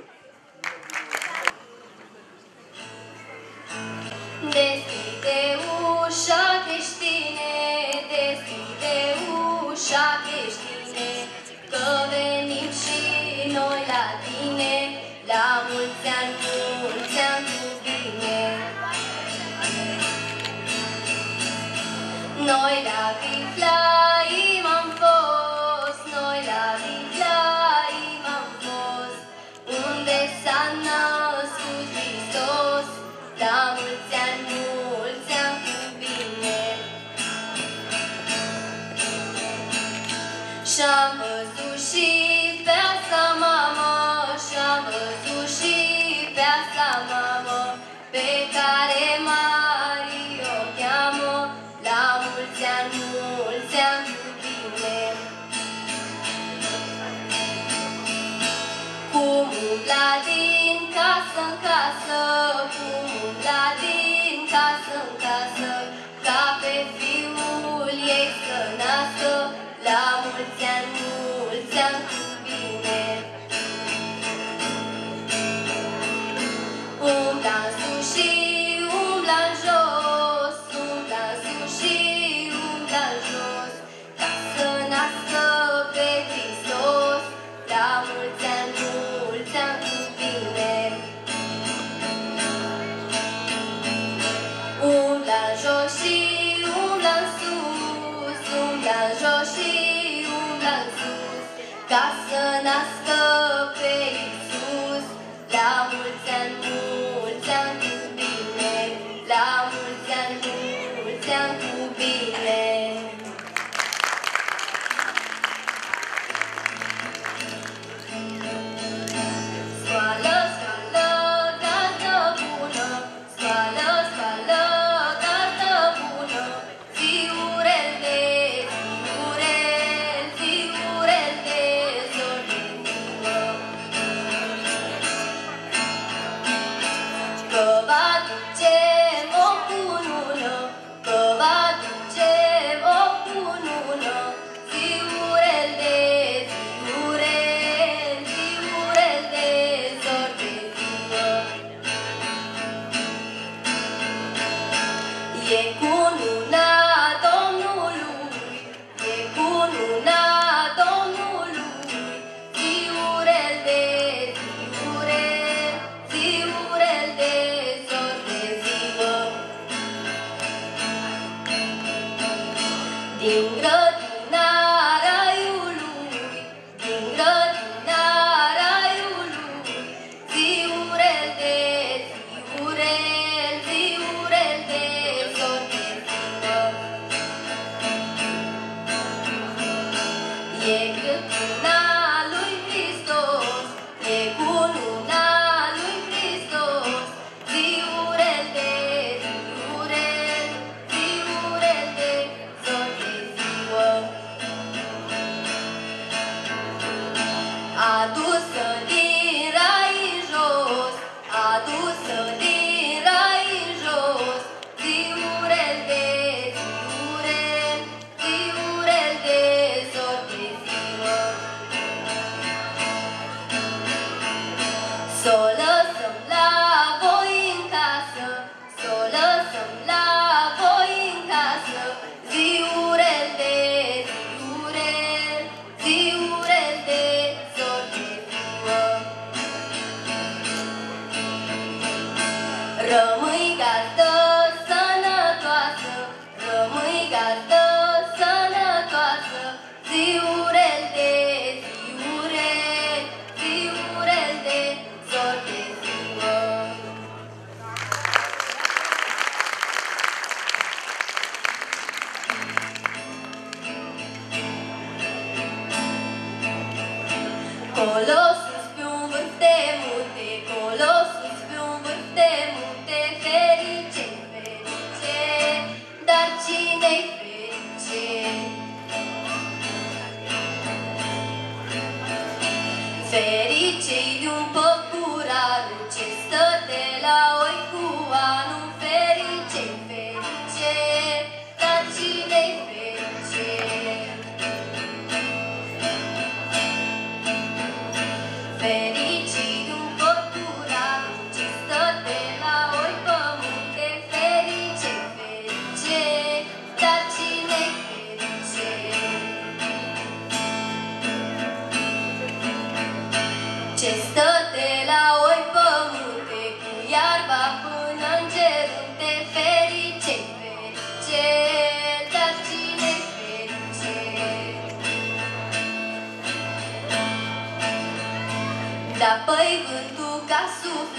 Colossus più un temute, colossus.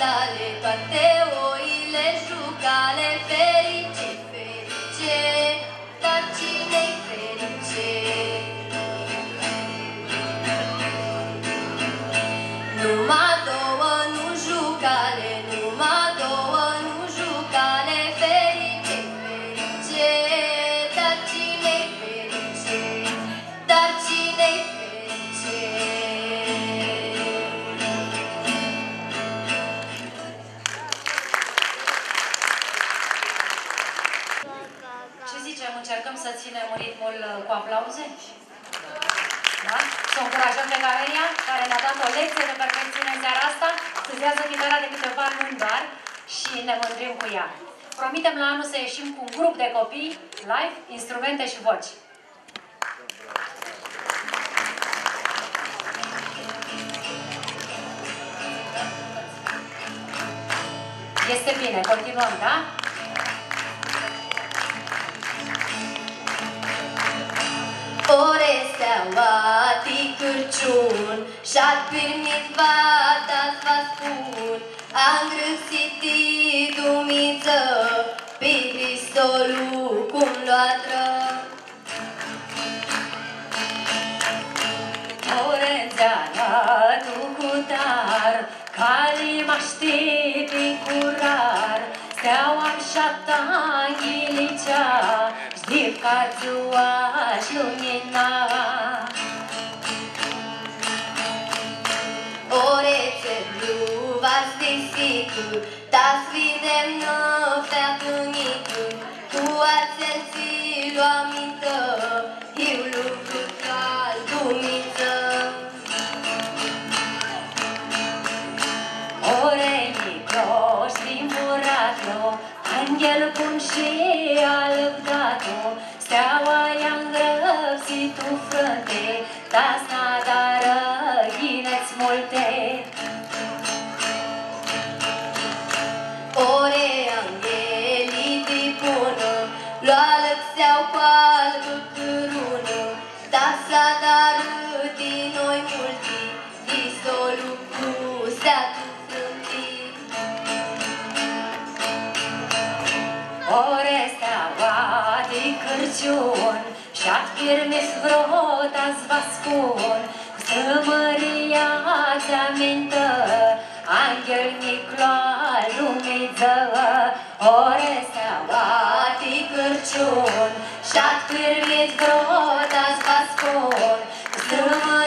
dale, pateo y le suca, le o încurajăm pe Galeria, care ne-a dat o lecție de perfecțiune în seara asta, studiază chitara de câteva luni doar și ne mândrim cu ea. Promitem la anul să ieșim cu un grup de copii, live, instrumente și voci. Este bine, continuăm, da? Ore steaua di Cârciun Și-ar primit vata vă spun Am grăsit dumiță Pe Hristolul cum loatră. Orențeana tu cu dar, cali maștepi curar, steaua șapta ghilicea, știv ca țuaș lumina. Ore ce blu vas disicu Tas videm nofea Anghel bun și alăptat-o, Steaua i-a îngrăpsit tu frânte, Tasna dară ghineți multe. Ore anghelii de bună Lua lăxeau cu albă cărună Tasa dar din Cârciun, Și-at firmes vrota-ți vă spun, Cu strămăria ți-amintă, Anghel Nicloa lumiță, Ore steaua de Cârciun, Și-at firmes vrota-ți vă spun, Cu strămăria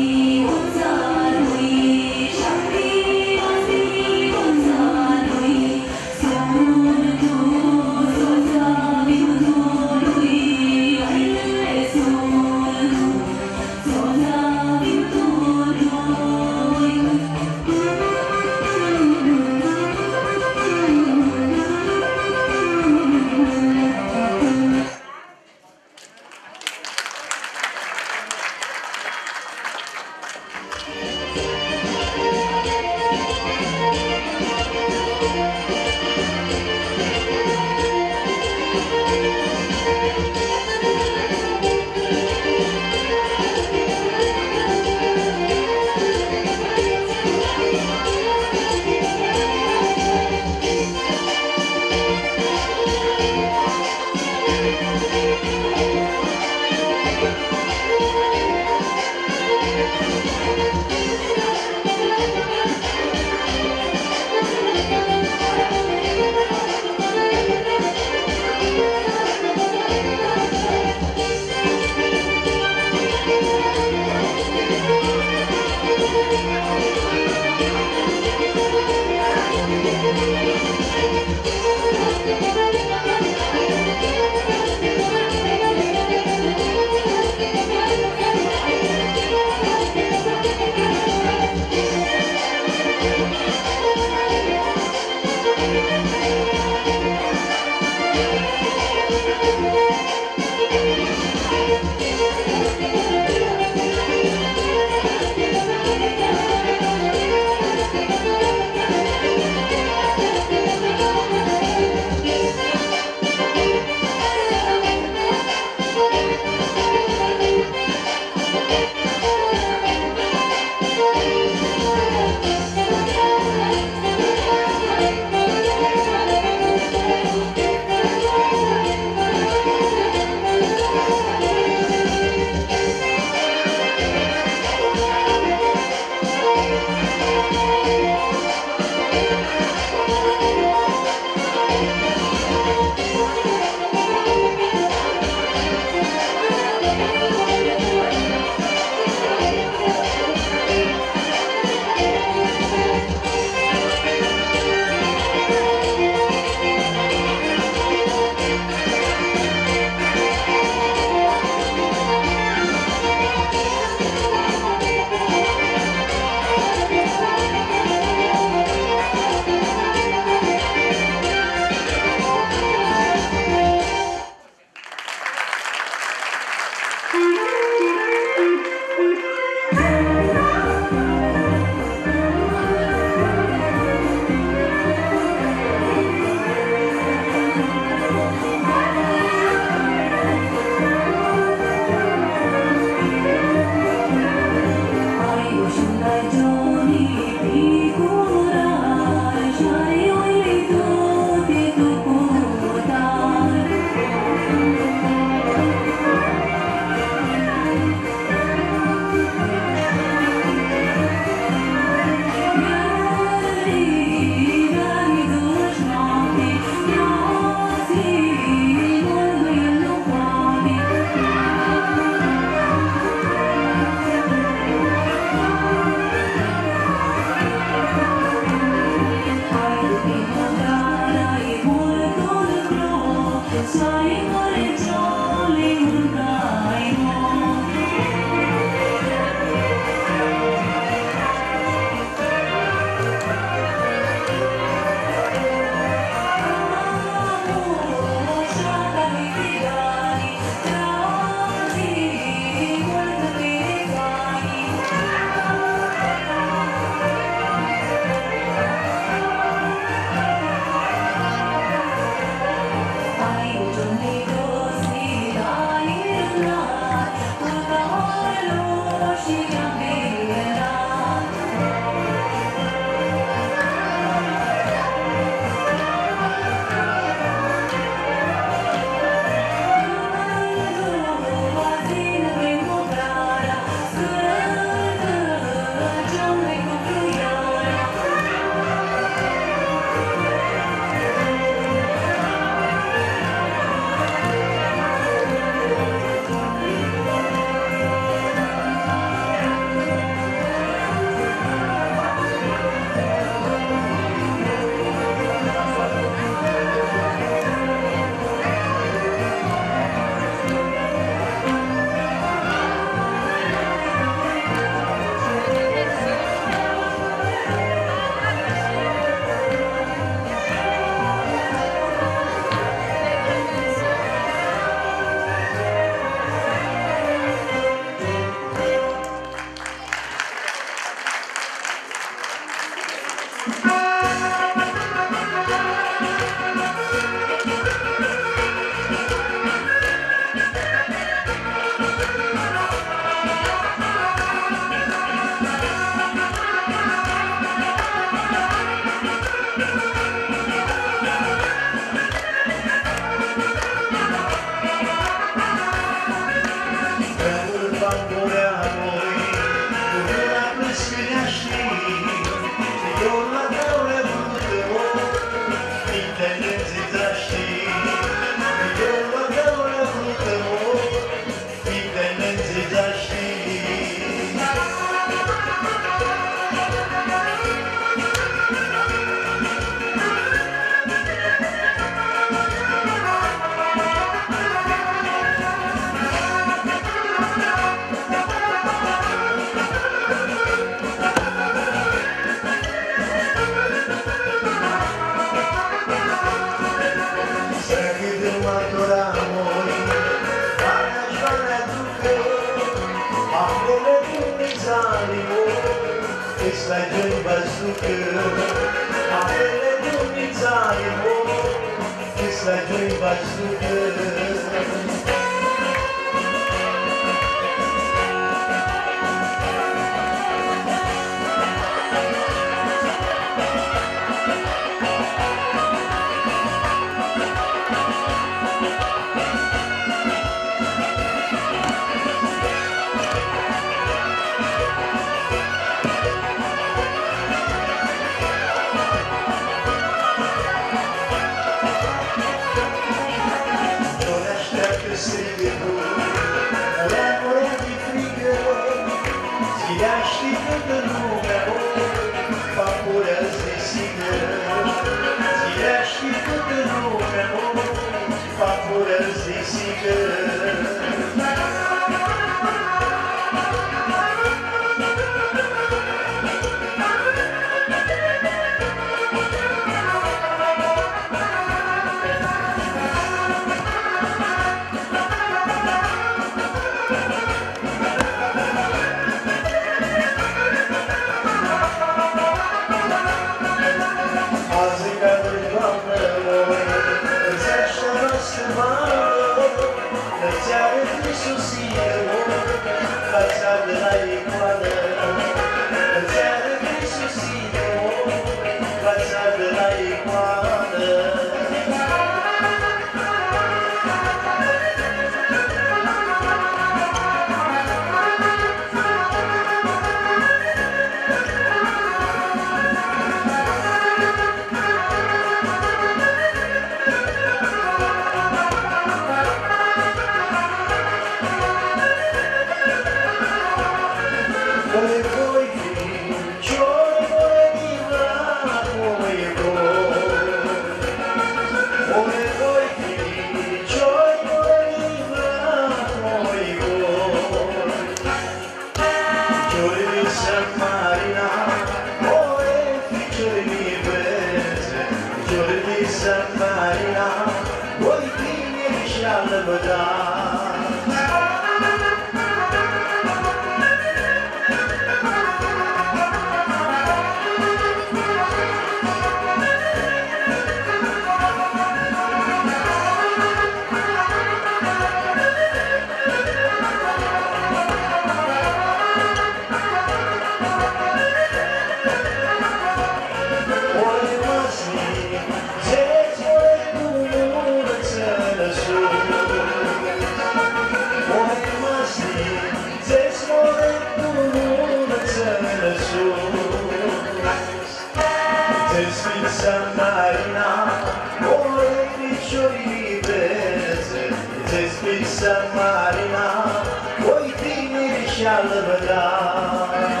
shall live again.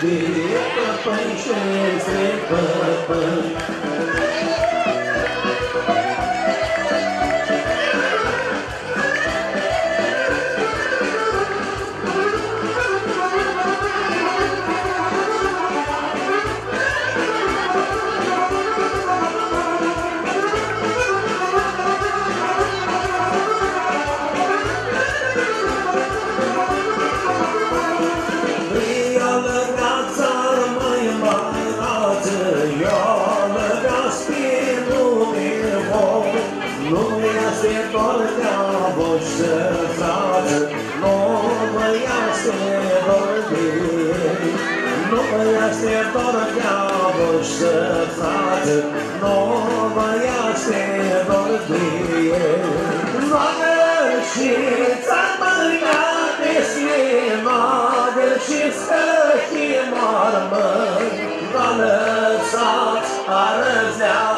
Deva Pancha Seva Pancha voci să vadă, nu mă iaște vorbi, nu mă iaște vorbea, voci să vadă, nu mă iaște vorbi. Vadă și țărmâna de sima, de și să și mormânt, vă lăsați arăzeați,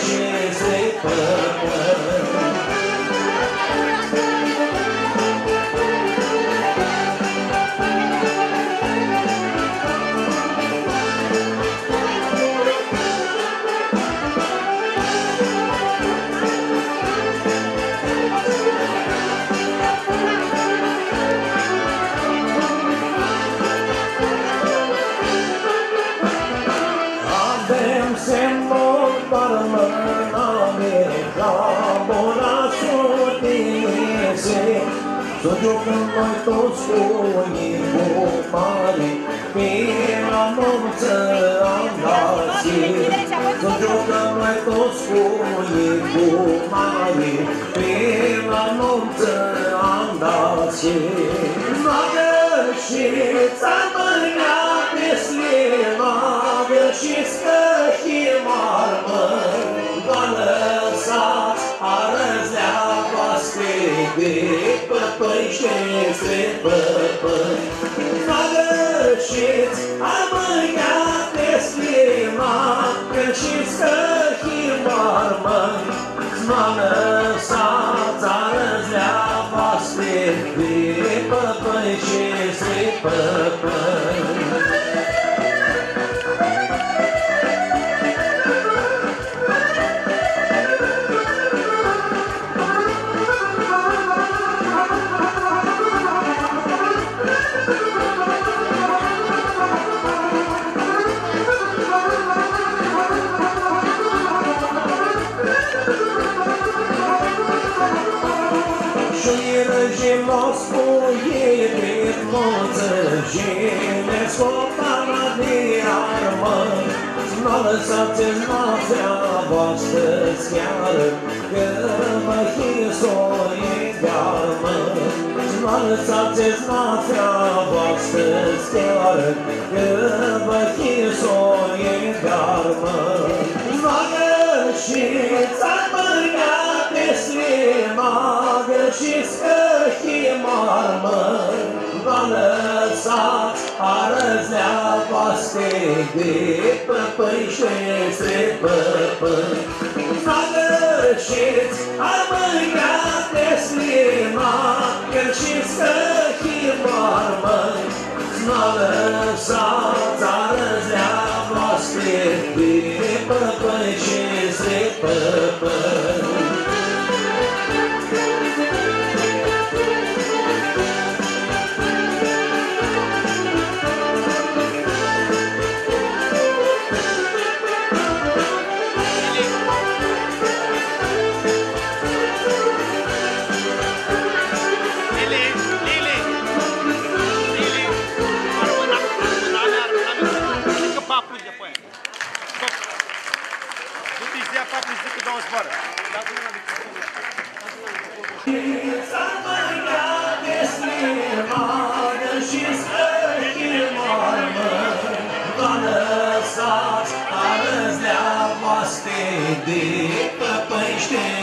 Să jucăm noi toți cu unii mari Pe la mulță am nație Să jucăm noi toți cu unii mari Pe la mulță am nație Magă și țarmâna pe slima și scăși marmă, v-a lăsat arăzea voastre de păpăi și spre păpăi. V-a gășit ar mâinat pe slima, că și scăși marmă, v-a lăsat arăzea voastre de păpăi și spre păpăi. Cine scopana de armă M-a lăsat în noaptea voastră seară Că mă chisoie de-armă M-a lăsat în noaptea voastră seară Că mă chisoie de-armă M-a gășit țarmânia pe slima Gășiți că chimarmă v-a lăsat arăzea voastre de păpăi și strepăpăi. V-a gășit ar mânia de slima, Gășiți că chimarmă v-a lăsat arăzea voastre de păpăi și strepăpăi. De păpăi știți de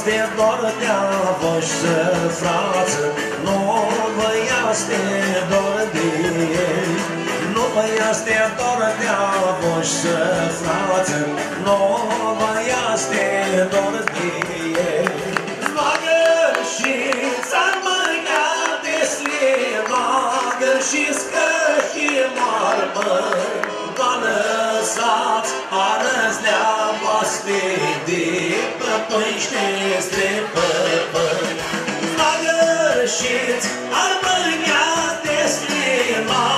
iați de dor de-a voastră frață, Nu vă iați de dor de ei. Nu mă iați de dor de-a voastră frață, Nu vă iați de dor de ei. Magă și țar mâinea de slima, Gășiți că și marmă V-a lăsat arăznea voastre De păpăi știți de păpăi Magă greșit Ar mânia de stima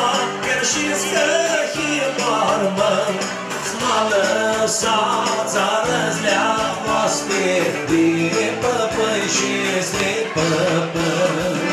Greșiți că hibarmă M-a lăsat țară-zlea voaste De păpăi și de păpăi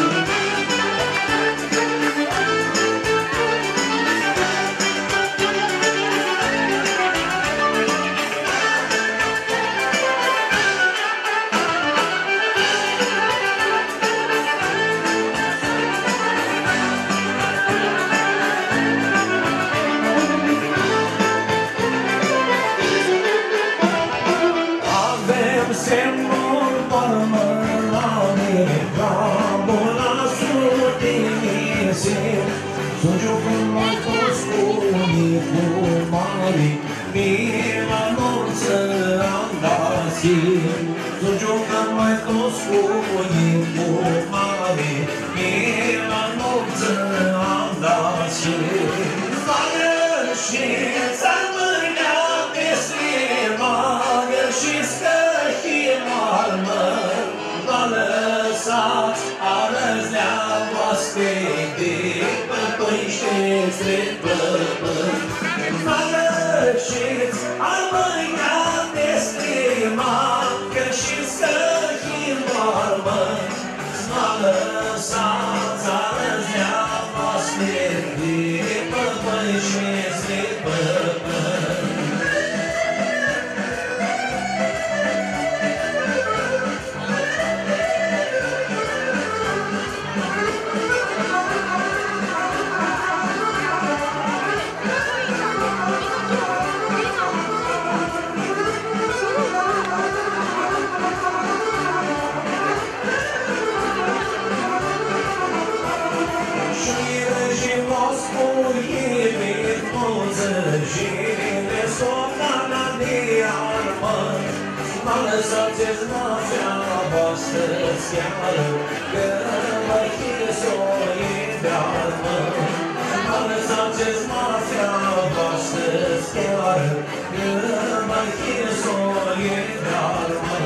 bastas keliu, Gera hiso įdarma.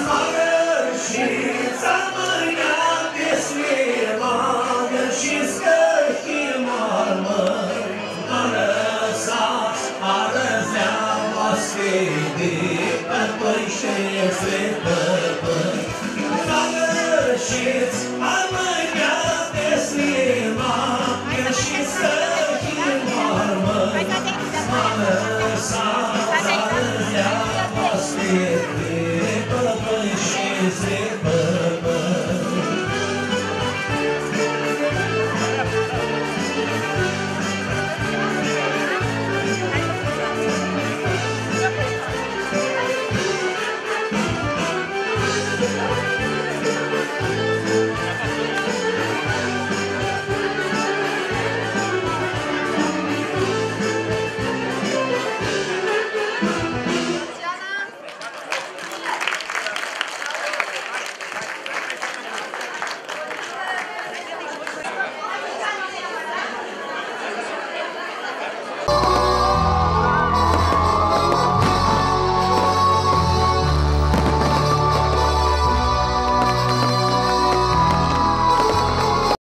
Smalėšița mânia pe slima, și scăhi marmă, a lăsat arăzea voastră de păpăi și spre păpăi. A lășit armânia a lăsat arăzea voastră de păpăi și spre